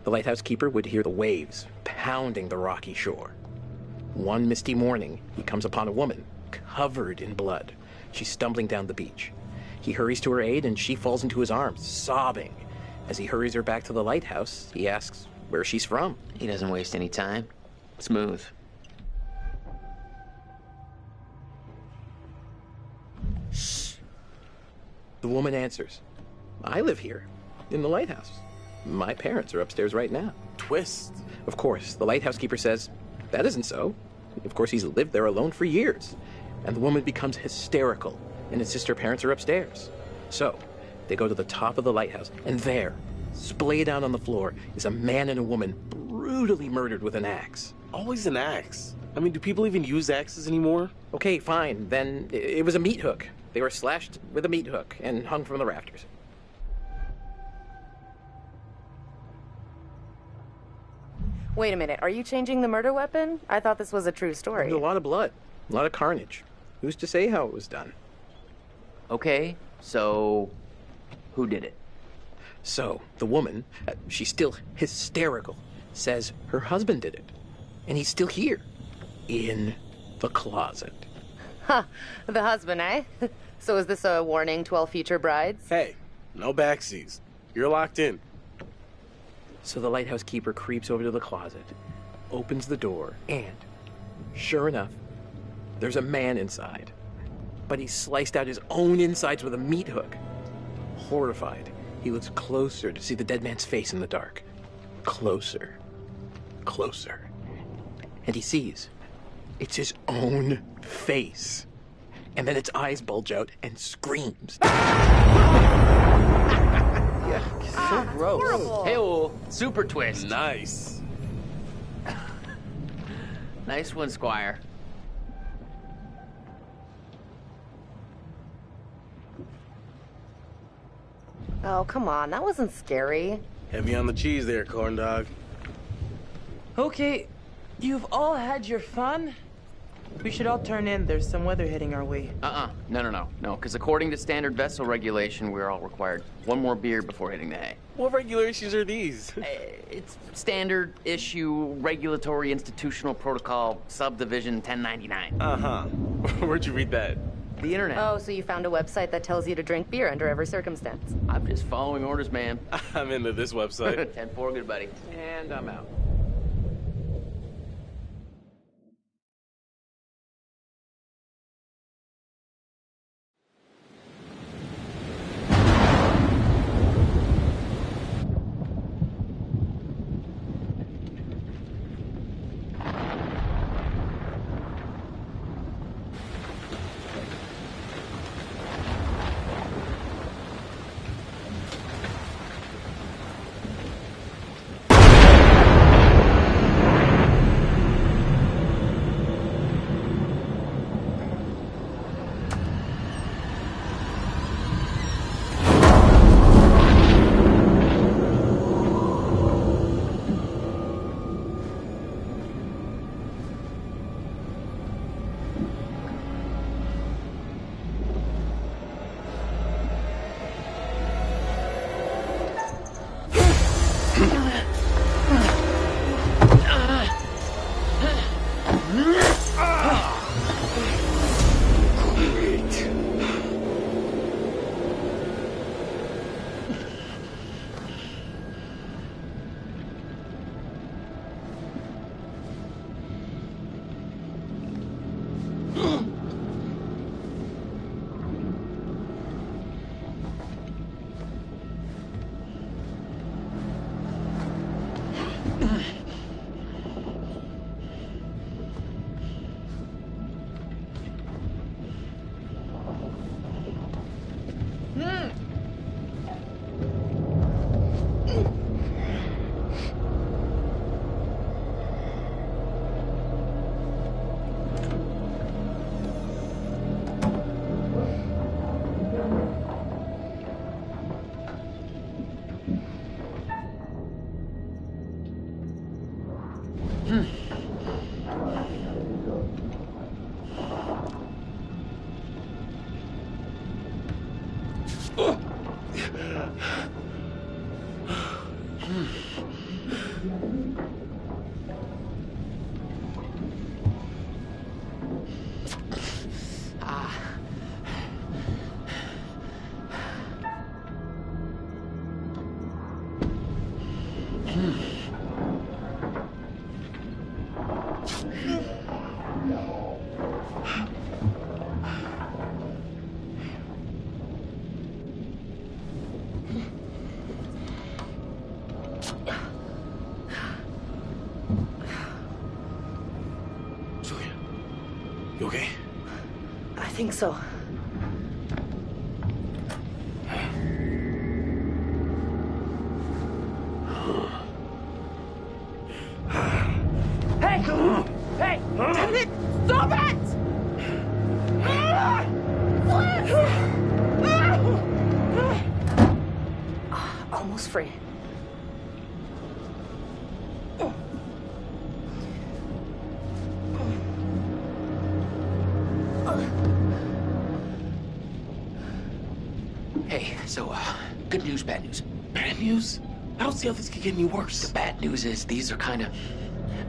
The lighthouse keeper would hear the waves pounding the rocky shore. One misty morning, he comes upon a woman covered in blood. She's stumbling down the beach. He hurries to her aid and she falls into his arms, sobbing. As he hurries her back to the lighthouse, he asks where she's from. He doesn't waste any time. Smooth. The woman answers, I live here, in the lighthouse. My parents are upstairs right now. Twist. Of course, the lighthouse keeper says, That isn't so. Of course, he's lived there alone for years. And the woman becomes hysterical and insists her parents are upstairs. So, they go to the top of the lighthouse, and there, splayed out on the floor, is a man and a woman brutally murdered with an axe. Always an axe. I mean, do people even use axes anymore? Okay, fine. Then it was a meat hook. They were slashed with a meat hook and hung from the rafters. Wait a minute, are you changing the murder weapon? I thought this was a true story. There's a lot of blood, a lot of carnage. Who's to say how it was done? Okay, so who did it? So, the woman, uh, she's still hysterical, says her husband did it. And he's still here. In the closet. Ha! The husband, eh? so is this a warning to all future brides? Hey, no backseas. You're locked in. So the lighthouse keeper creeps over to the closet, opens the door, and, sure enough, there's a man inside. But he sliced out his own insides with a meat hook. Horrified, he looks closer to see the dead man's face in the dark. Closer. Closer. And he sees it's his own face. And then its eyes bulge out and screams. So ah, gross. Hey, oh, super twist. Nice. Nice one, Squire. Oh, come on, that wasn't scary. Heavy on the cheese there, corn dog. Okay, you've all had your fun. We should all turn in. There's some weather heading our way. Uh-uh. No, no, no. No, because according to standard vessel regulation, we're all required one more beer before hitting the hay. What regulations are these? It's standard issue regulatory institutional protocol subdivision 1099. Uh huh. Where'd you read that? The internet. Oh, so you found a website that tells you to drink beer under every circumstance. I'm just following orders, man. I'm into this website. 10-4, good buddy. And I'm out. Think so. See how this could get any worse. The bad news is these are kind of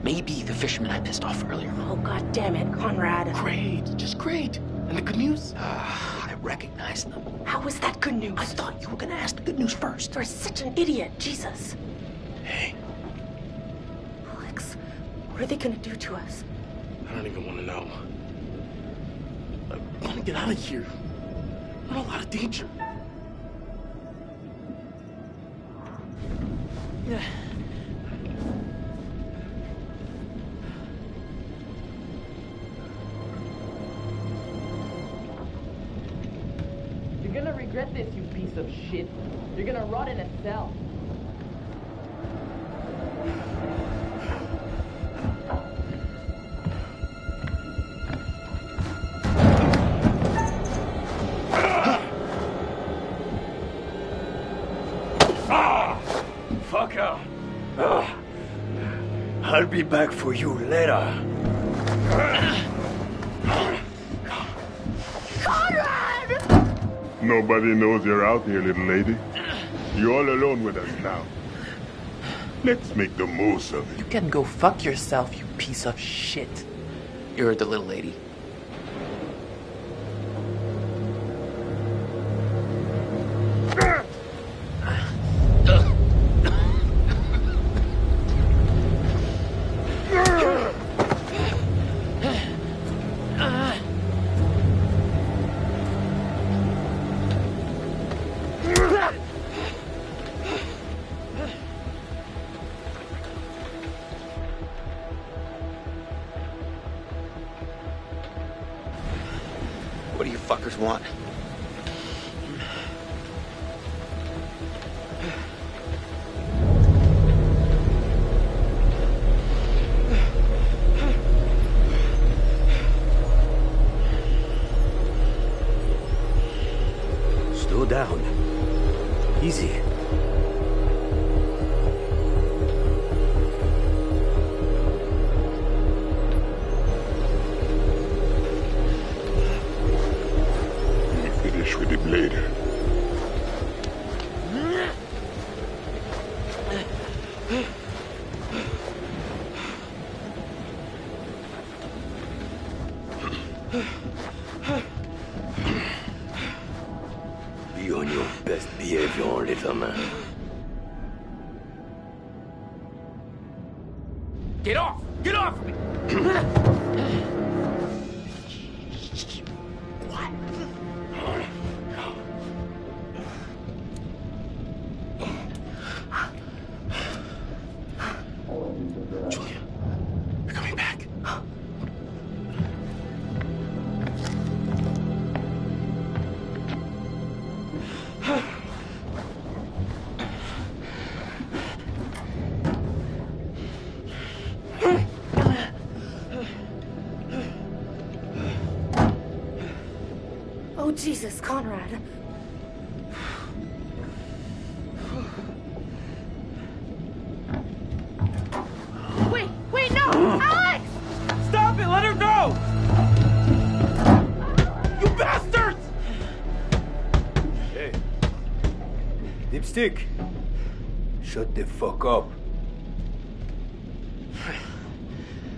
maybe the fishermen I pissed off earlier. Oh, god damn it, Conrad. Great, just great. And the good news? Uh, I recognize them. How is that good news? I thought you were gonna ask the good news first. You're such an idiot, Jesus. Hey, Alex, what are they gonna do to us? I don't even want to know. I want to get out of here. I'm in a lot of danger. You're gonna regret this, you piece of shit. You're gonna rot in a cell. I'll be back for you later. Nobody knows you're out here, little lady. You're all alone with us now. Let's make the most of it. You can go fuck yourself, you piece of shit. You're the little lady. Jesus, Conrad. Wait, wait, no! Alex! Stop it! Let her go! You bastards! Hey, Lipstick, shut the fuck up.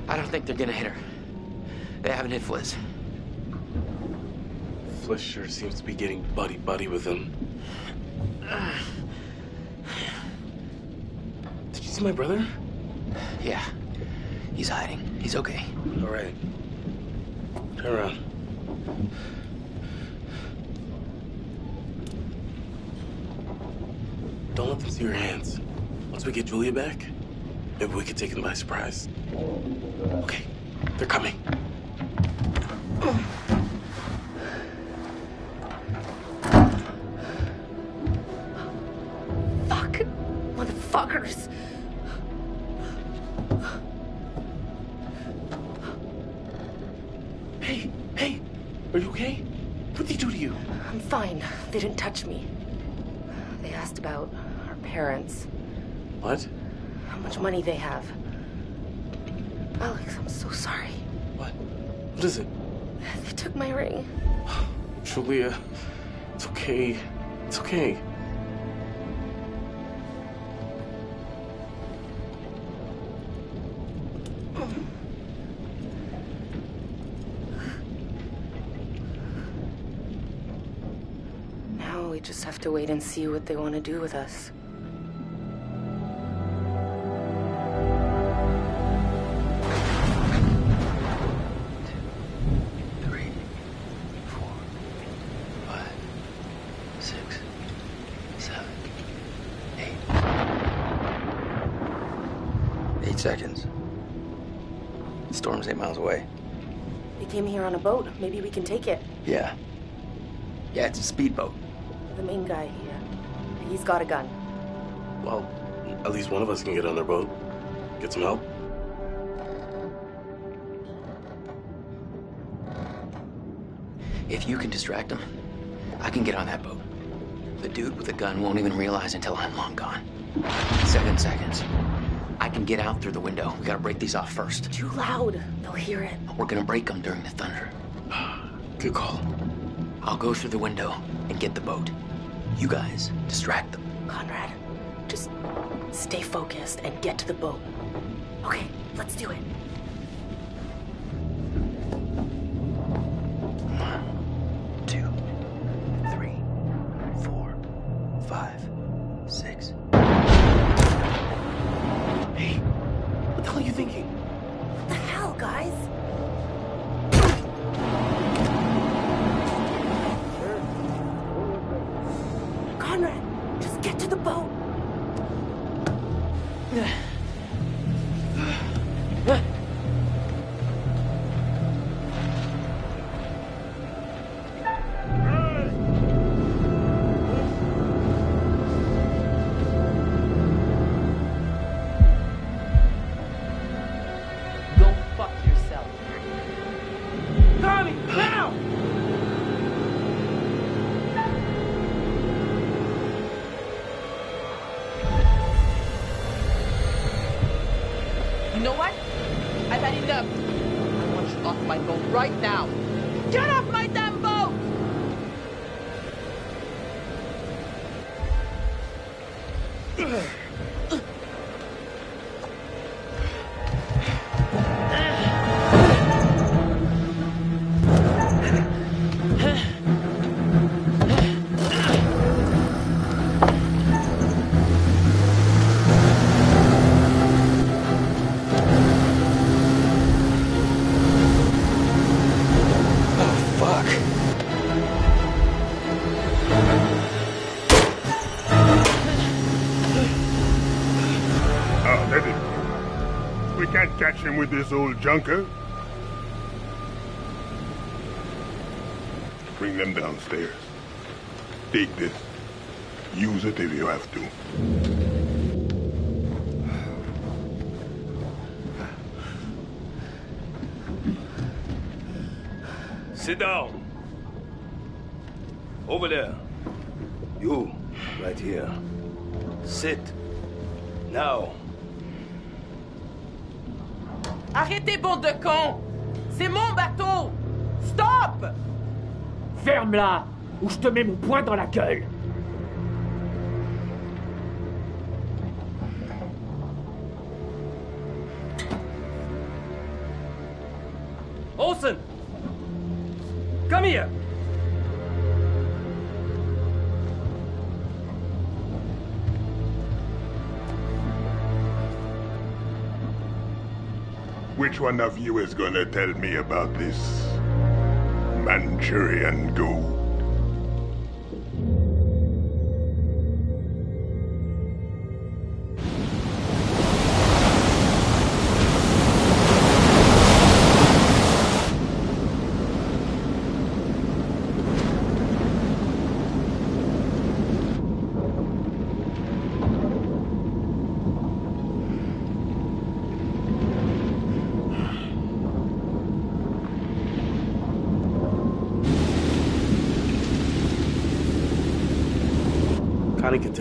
I don't think they're gonna hit her. They haven't hit Fliss. Sure seems to be getting buddy buddy with him. Did you see my brother? Yeah. He's hiding. He's okay. All right. Turn around. Don't let them see your hands. Once we get Julia back, maybe we could take them by surprise. Okay, they're coming. Motherfuckers. Hey, hey, are you okay? What did they do to you? I'm fine. They didn't touch me. They asked about our parents, What? how much money they have. Alex, I'm so sorry. What? What is it? They took my ring. Julia, it's okay. It's okay. Just have to wait and see what they want to do with us. Five, six, seven, eight. Eight seconds. The storm's eight miles away. They came here on a boat. Maybe we can take it. Yeah. Yeah, it's a speedboat. The main guy here. He's got a gun. Well, at least one of us can get on their boat. Get some help. If you can distract him, I can get on that boat. The dude with the gun won't even realize until I'm long gone. Seven seconds. I can get out through the window. We gotta break these off first. Too loud. They'll hear it. We're gonna break them during the thunder. Good call. I'll go through the window and get the boat. You guys distract them. Conrad, just stay focused and get to the boat. Okay, let's do it. Old junker. Bring them downstairs. Take this. Use it if you have to. Sit down. Over there. You, right here. Sit. Now. De! C'est mon bateau! Stop! Ferme-la, ou je te mets mon poing dans la gueule. Which one of you is gonna tell me about this Manchurian gold?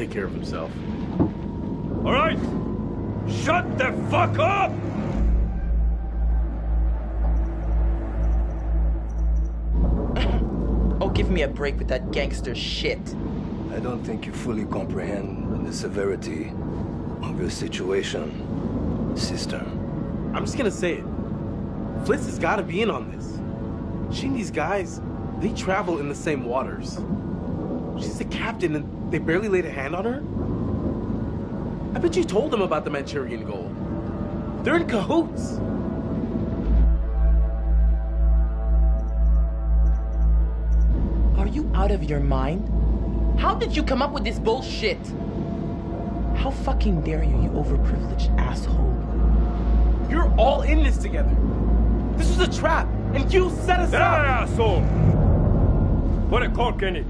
Take care of himself. All right! Shut the fuck up! Oh, give me a break with that gangster shit. I don't think you fully comprehend the severity of your situation, sister. I'm just gonna say it. Fliss has gotta be in on this. She and these guys, they travel in the same waters. She's the captain and they barely laid a hand on her? I bet you told them about the Manchurian gold. They're in cahoots. Are you out of your mind? How did you come up with this bullshit? How fucking dare you, you overprivileged asshole? You're all in this together. This was a trap, and you set us That up. asshole! Put a cork in it.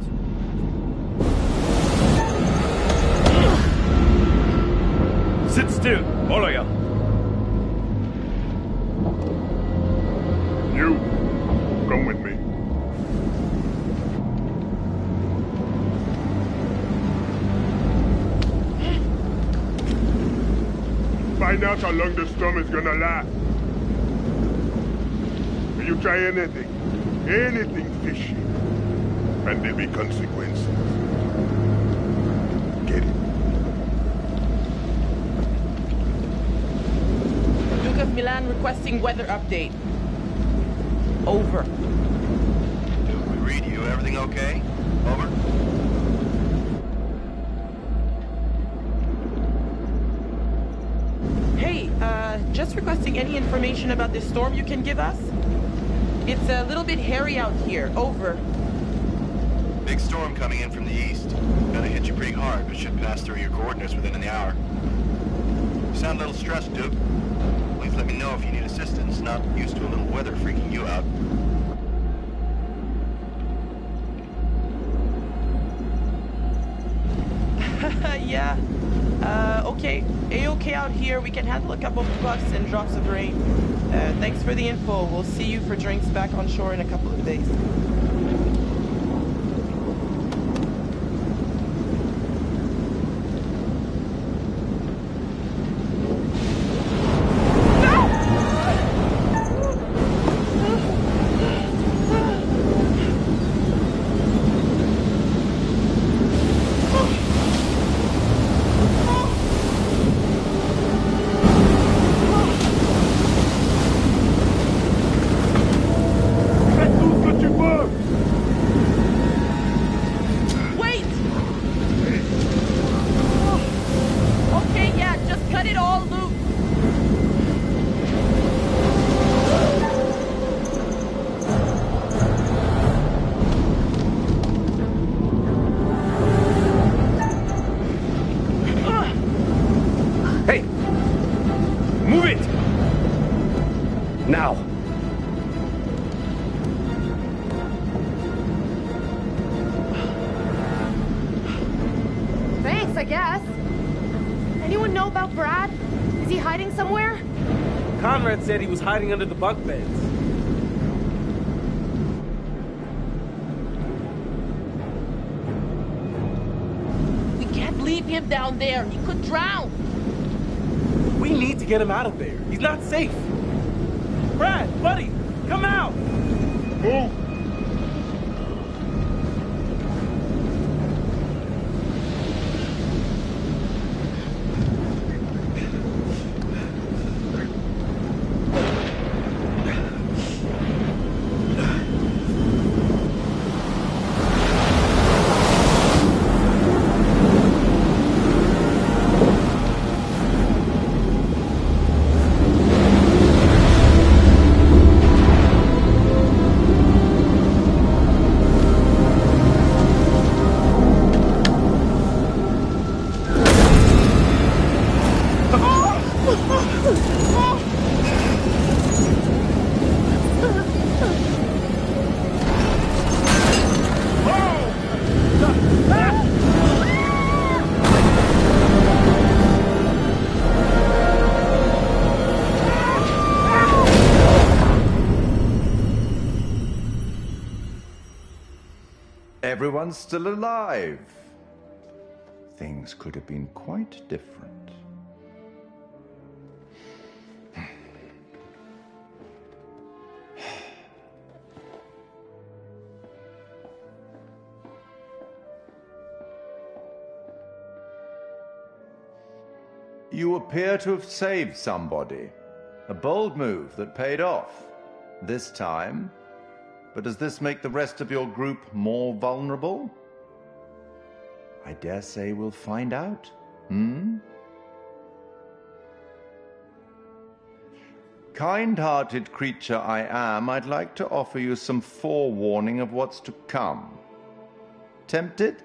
Sit still, all of you. You, come with me. Find out how long the storm is gonna last. You try anything, anything fishy, and there'll be consequences. Get it? Duke of Milan requesting weather update. Over. Duke, we read you. Everything okay? Over. Hey, uh, just requesting any information about this storm you can give us? It's a little bit hairy out here. Over. Big storm coming in from the east. Gonna hit you pretty hard, but should pass through your coordinates within an hour. You sound a little stressed, Duke. Know if you need assistance. Not used to a little weather freaking you out. yeah. Uh, okay. A-okay out here. We can handle a couple of puffs and drops of rain. Uh, thanks for the info. We'll see you for drinks back on shore in a couple of days. Hiding under the bunk beds. Still alive. Things could have been quite different. You appear to have saved somebody. A bold move that paid off. This time. But does this make the rest of your group more vulnerable? I dare say we'll find out. Hmm? Kind hearted creature I am, I'd like to offer you some forewarning of what's to come. Tempted?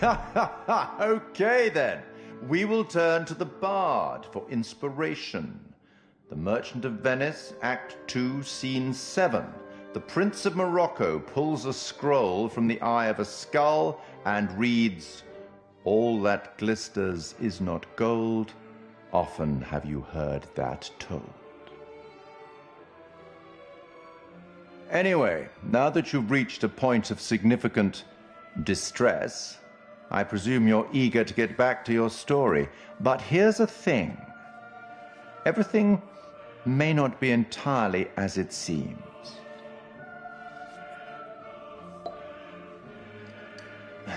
okay then. We will turn to the bard for inspiration. The Merchant of Venice, Act 2, Scene 7. The Prince of Morocco pulls a scroll from the eye of a skull and reads, All that glisters is not gold. Often have you heard that told. Anyway, now that you've reached a point of significant distress, I presume you're eager to get back to your story. But here's a thing everything may not be entirely as it seems.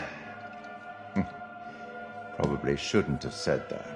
Probably shouldn't have said that.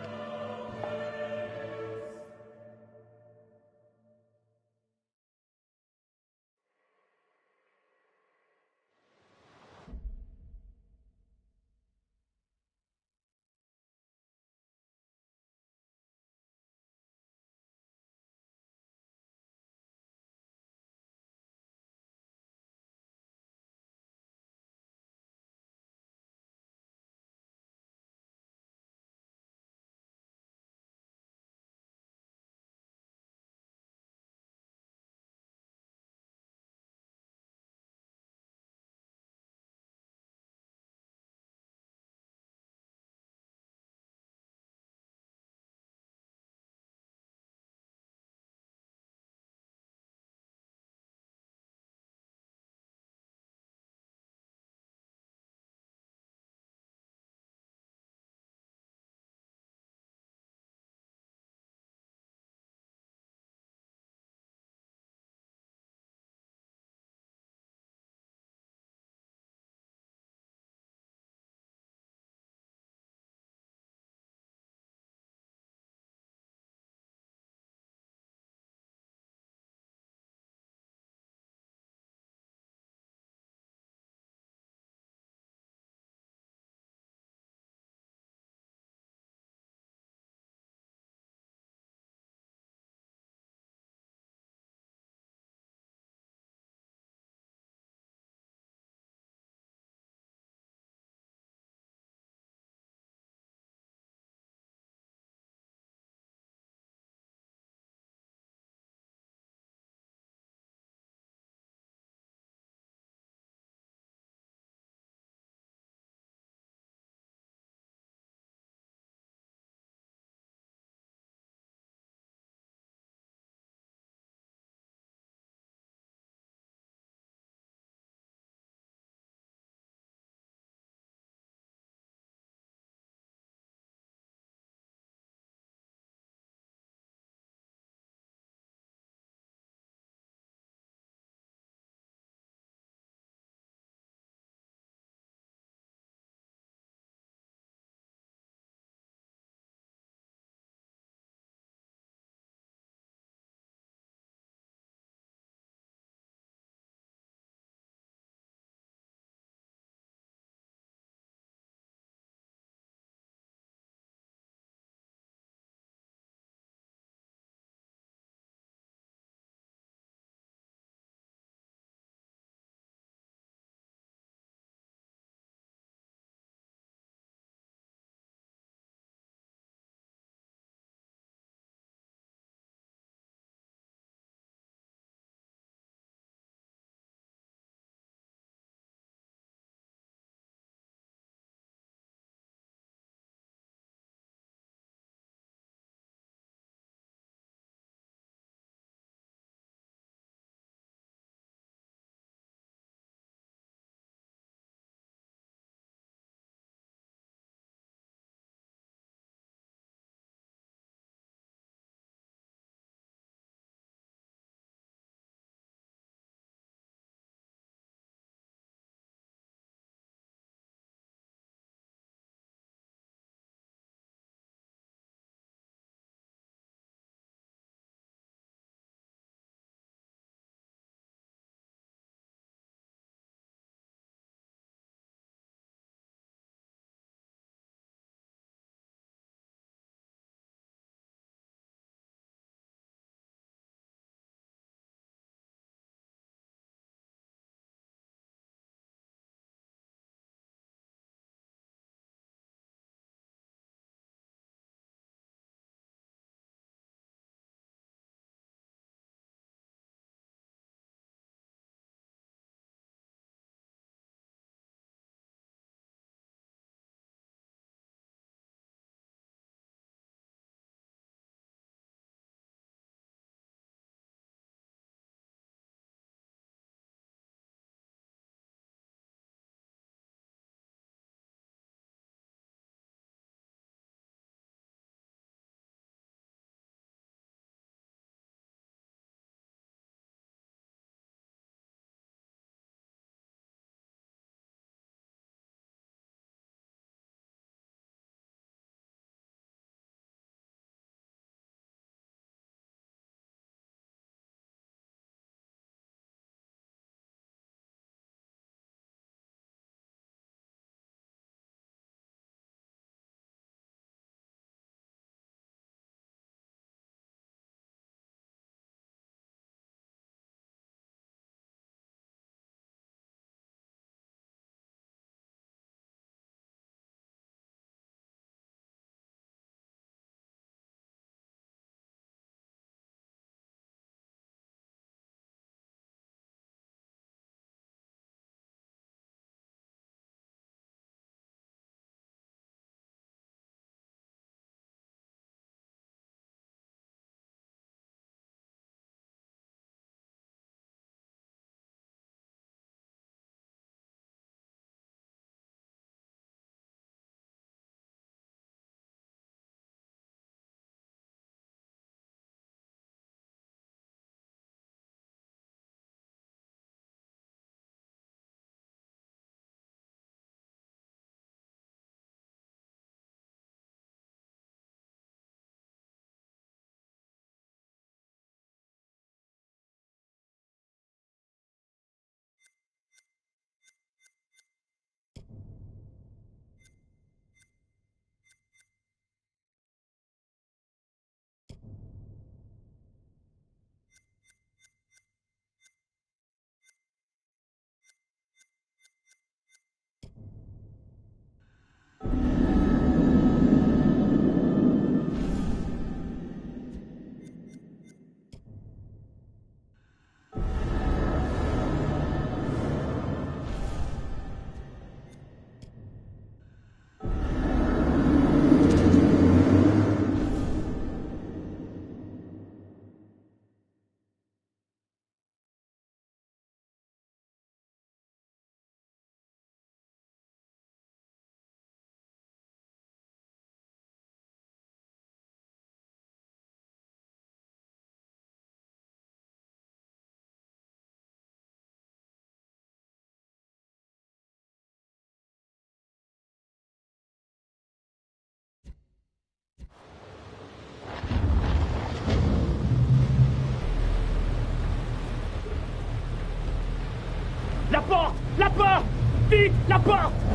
La porte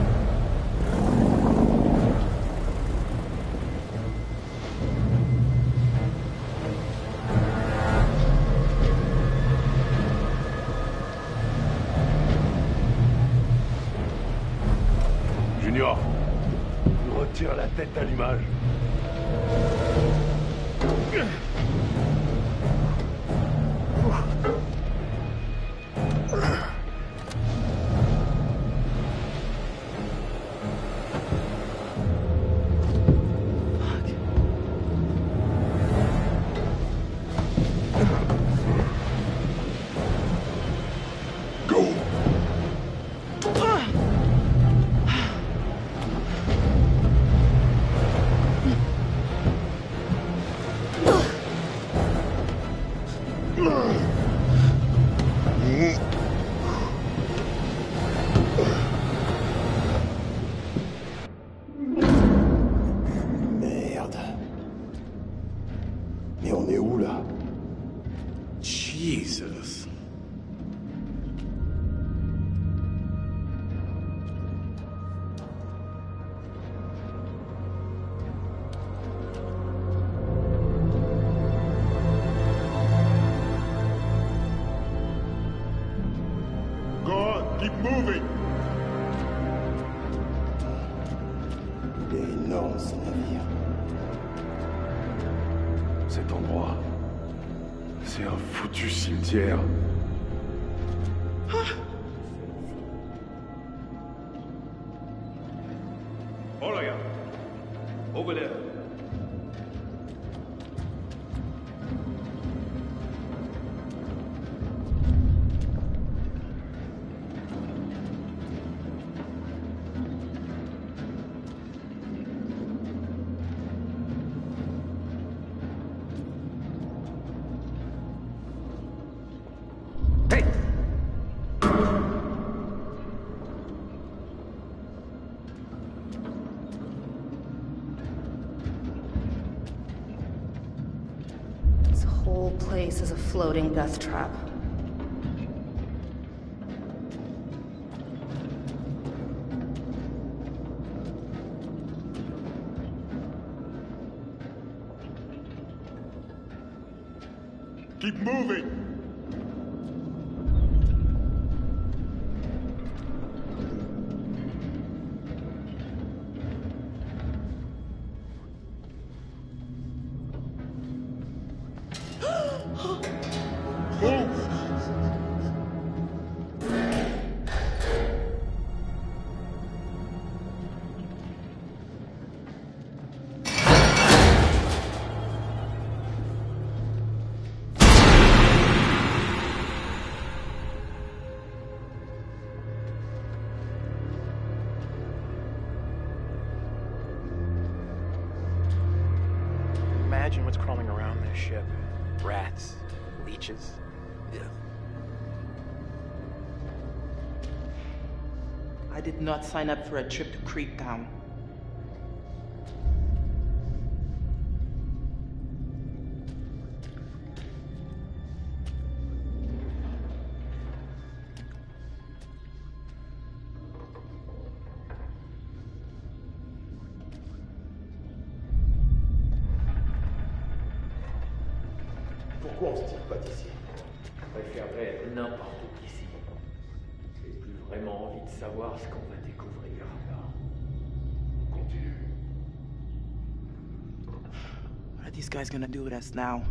floating death trap. not sign up for a trip to Creektown. gonna do this now.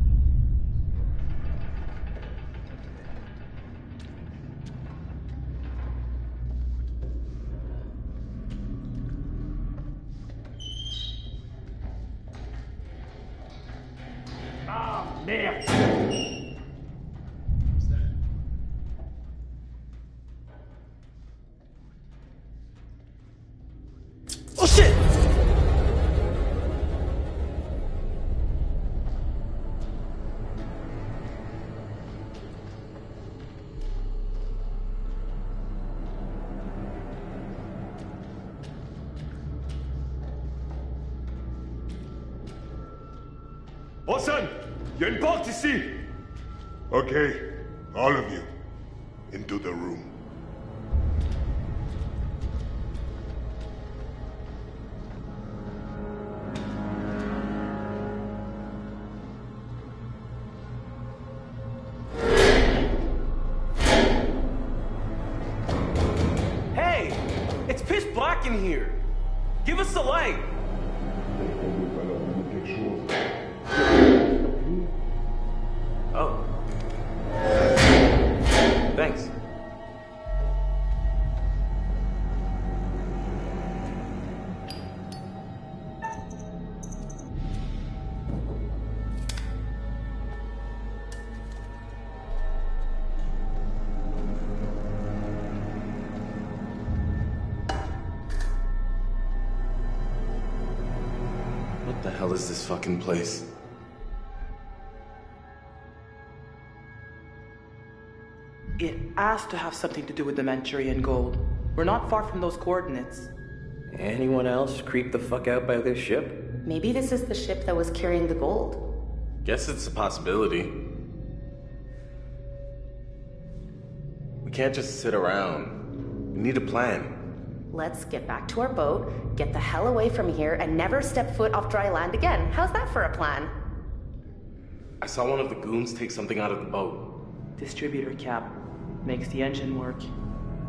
okay? Fucking place? It has to have something to do with the Manchurian gold. We're not far from those coordinates. Anyone else creep the fuck out by this ship? Maybe this is the ship that was carrying the gold. Guess it's a possibility. We can't just sit around. We need a plan. Let's get back to our boat, get the hell away from here, and never step foot off dry land again. How's that for a plan? I saw one of the goons take something out of the boat. Distributor cap makes the engine work.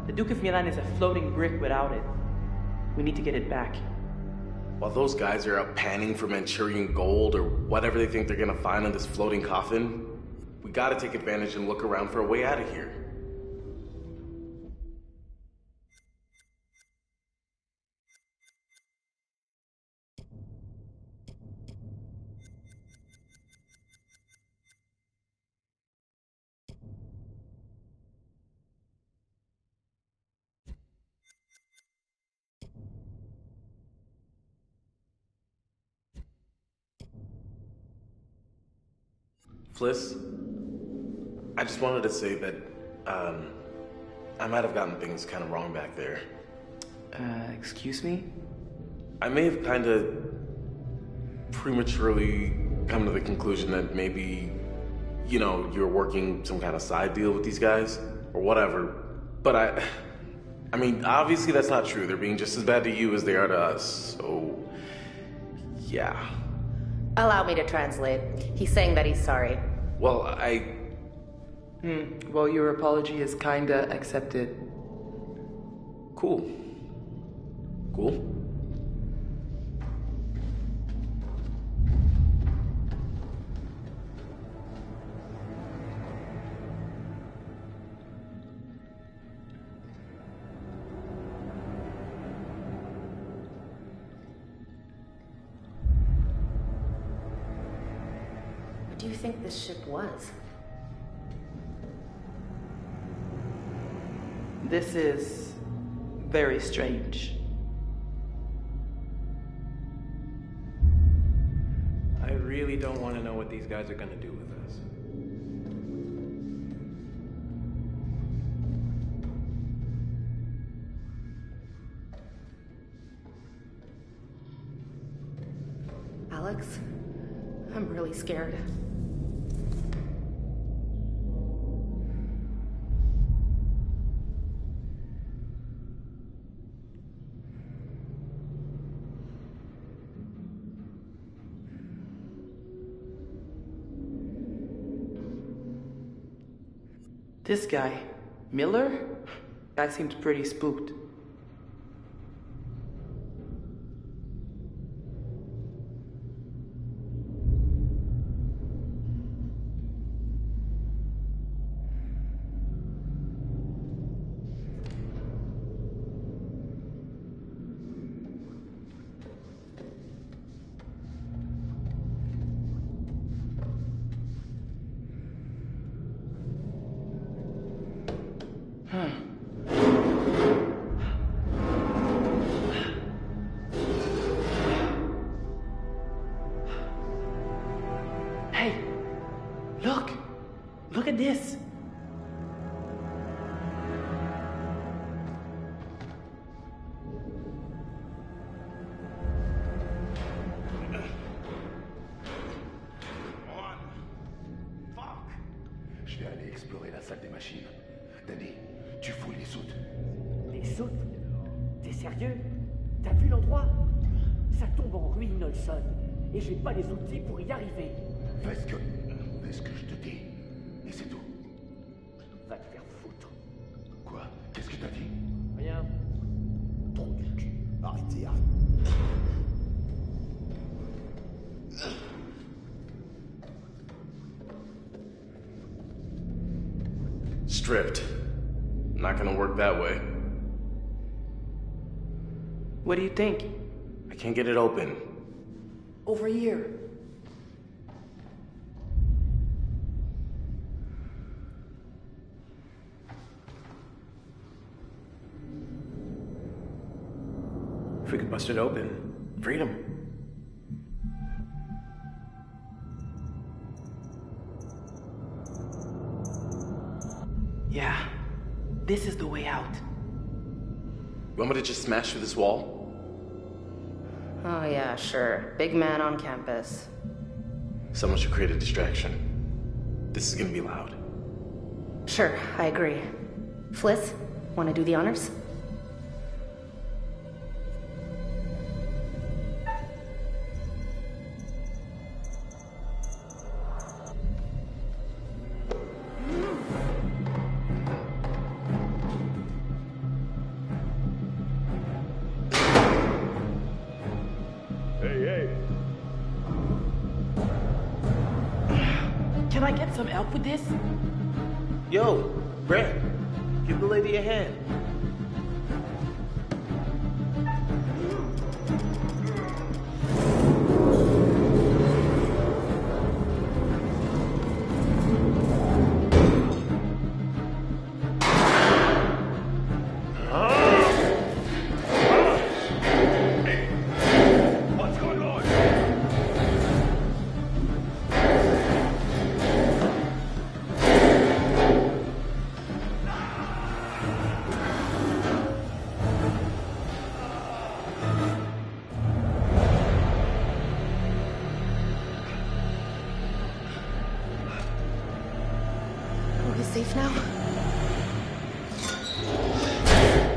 The Duke of Milan is a floating brick without it. We need to get it back. While those guys are out panning for Manchurian gold or whatever they think they're gonna find on this floating coffin, we gotta take advantage and look around for a way out of here. Fliss, I just wanted to say that um, I might have gotten things kind of wrong back there. Uh, excuse me? I may have kind of prematurely come to the conclusion that maybe, you know, you're working some kind of side deal with these guys or whatever. But I, I mean, obviously that's not true. They're being just as bad to you as they are to us. So, yeah. Allow me to translate. He's saying that he's sorry. Well, I. Hmm. Well, your apology is kinda accepted. Cool. Cool. This ship was? This is very strange. I really don't want to know what these guys are gonna do with us. Alex, I'm really scared. This guy, Miller? Guy seemed pretty spooked. You think? I can't get it open. Over here. If we could bust it open, freedom. Yeah. This is the way out. You want me to just smash through this wall? Oh, yeah, sure. Big man on campus. Someone should create a distraction. This is gonna be loud. Sure, I agree. Fliss, want to do the honors? Get Are safe now?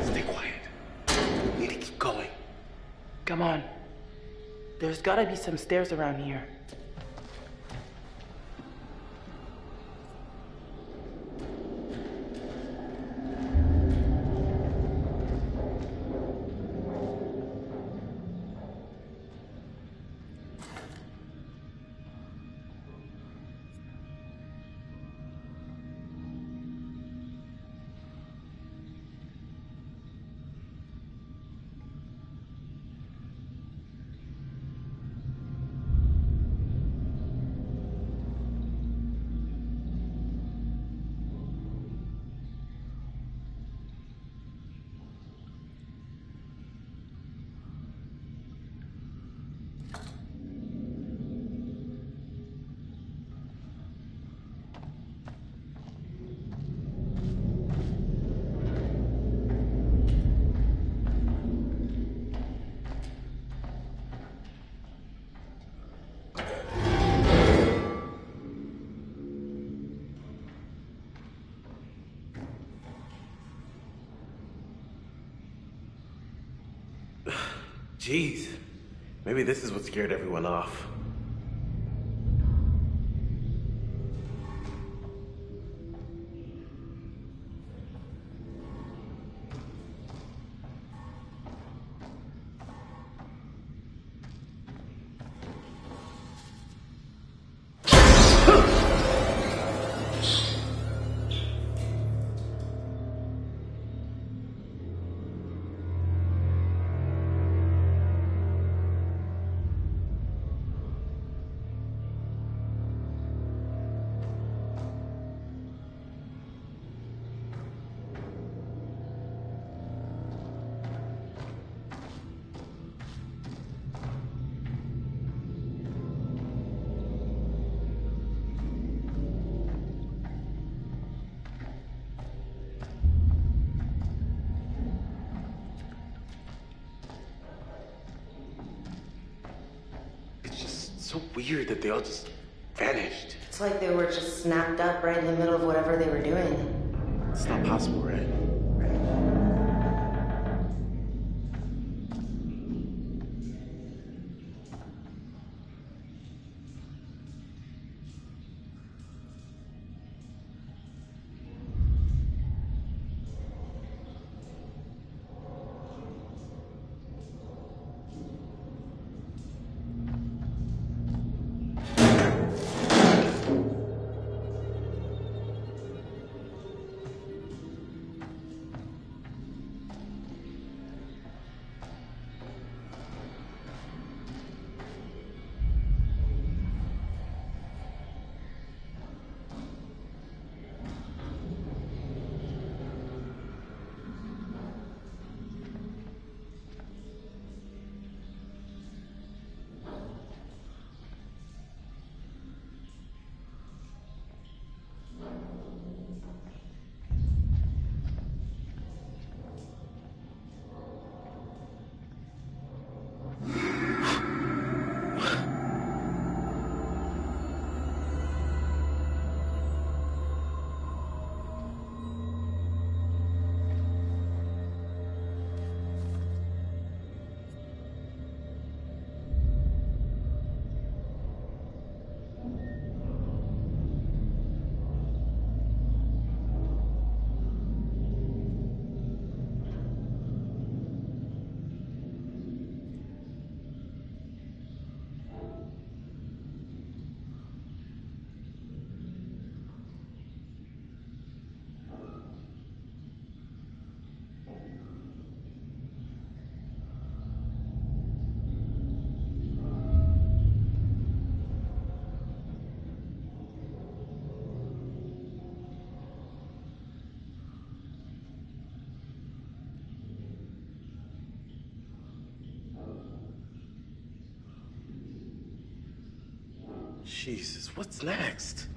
Stay quiet. We need to keep going. Come on. There's gotta be some stairs around here. Jeez. Maybe this is what scared everyone off. Weird that they all just vanished. It's like they were just snapped up right in the middle of whatever they were doing. It's not possible, right? Jesus, what's next?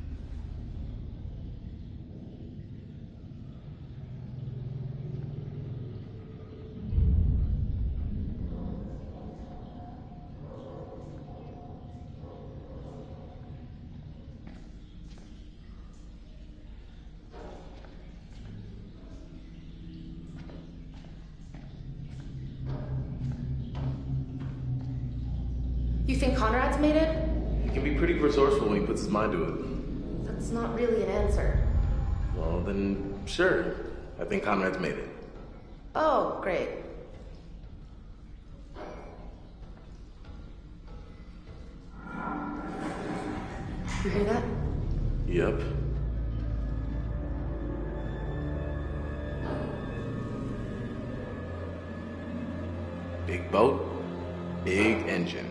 You think Conrad's made it? He can be pretty resourceful when he puts his mind to it. That's not really an answer. Well, then, sure. I think Conrad's made it. Oh, great. You hear that? Yep. Big boat, big engine.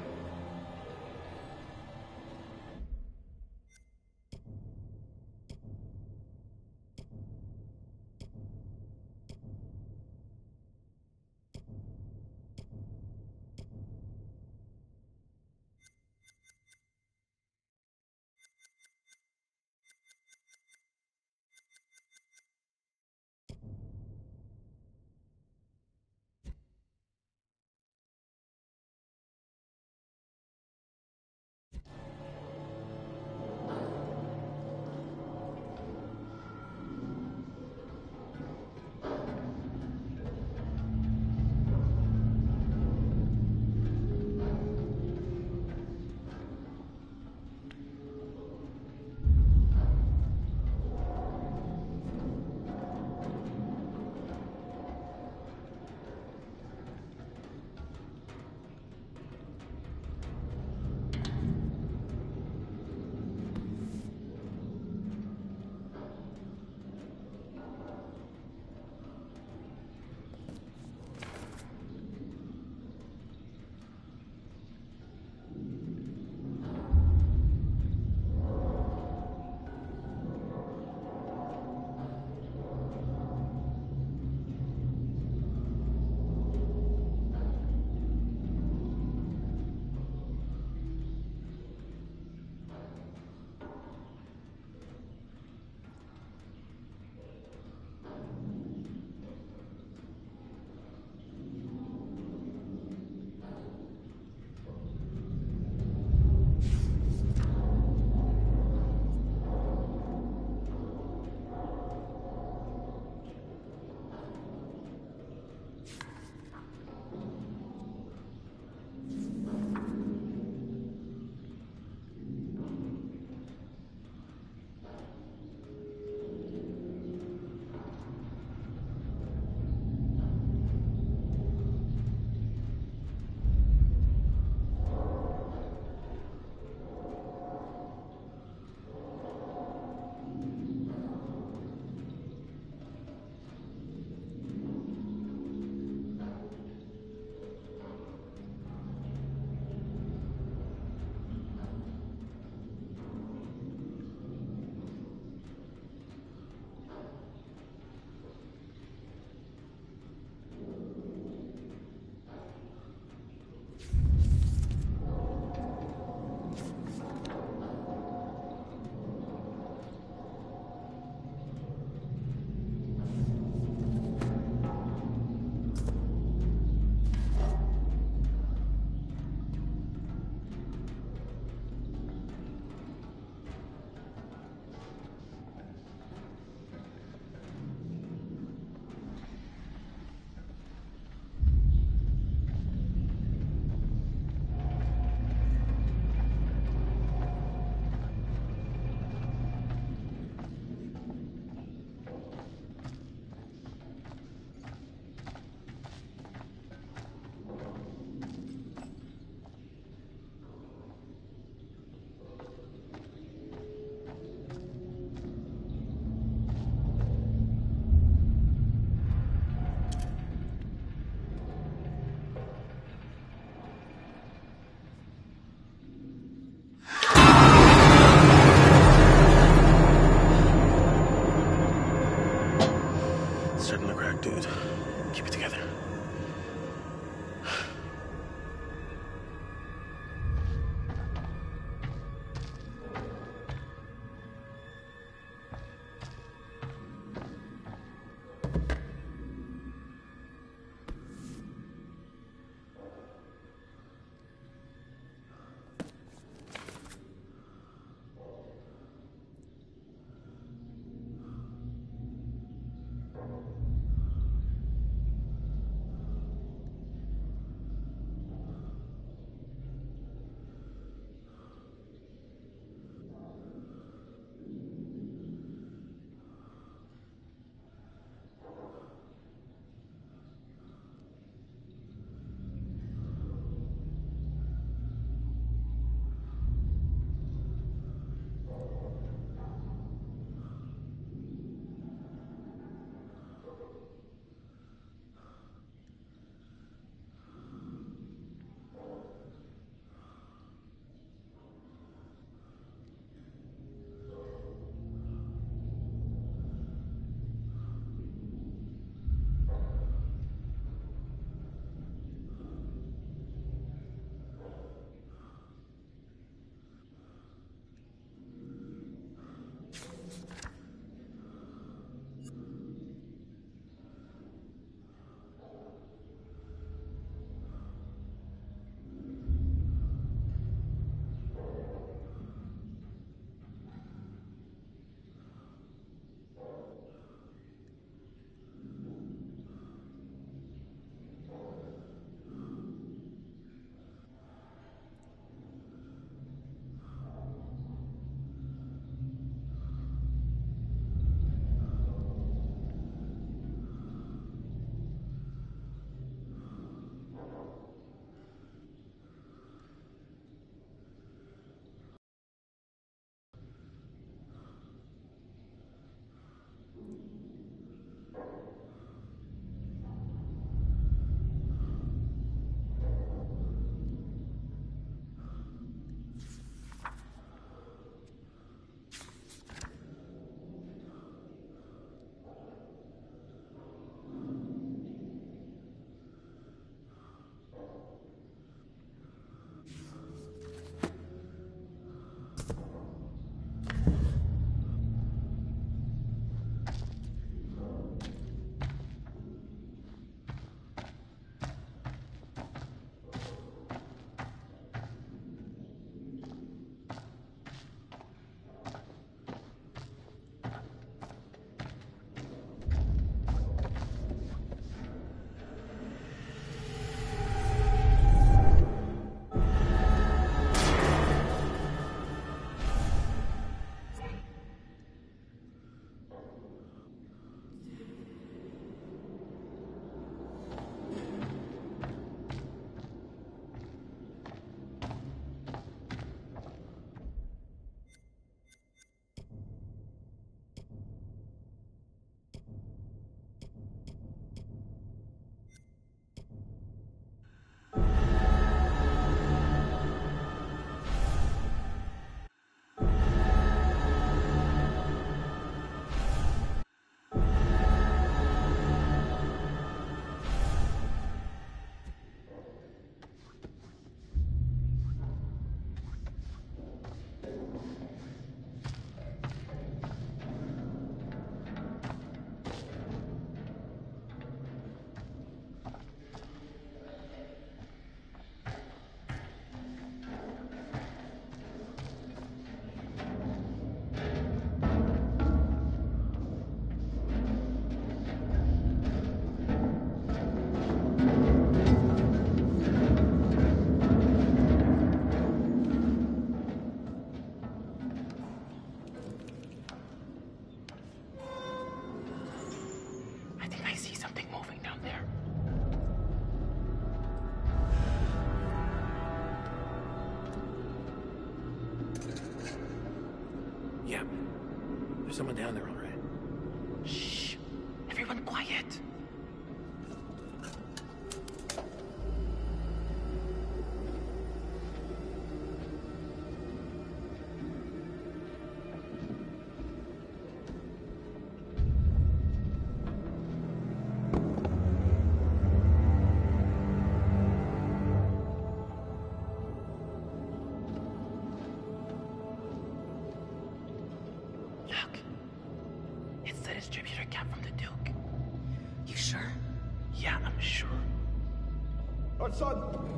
Son.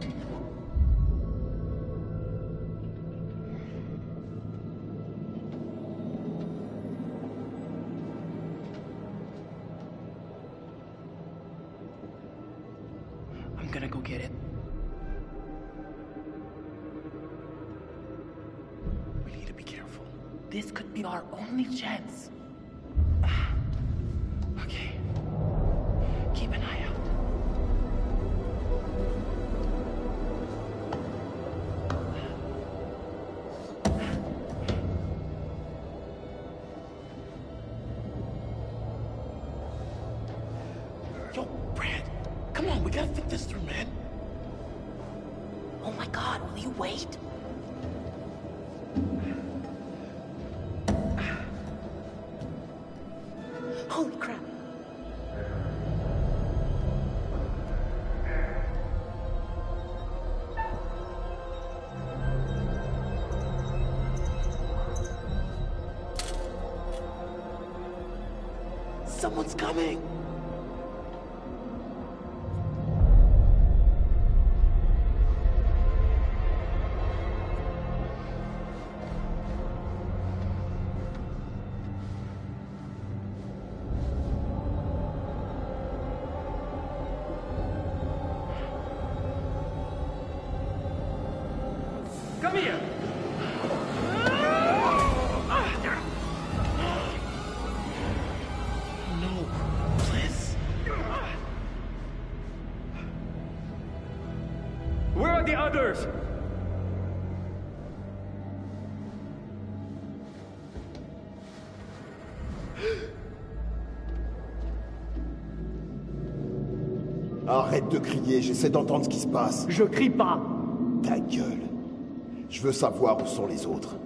Someone's coming! de crier, j'essaie d'entendre ce qui se passe. Je crie pas. Ta gueule. Je veux savoir où sont les autres.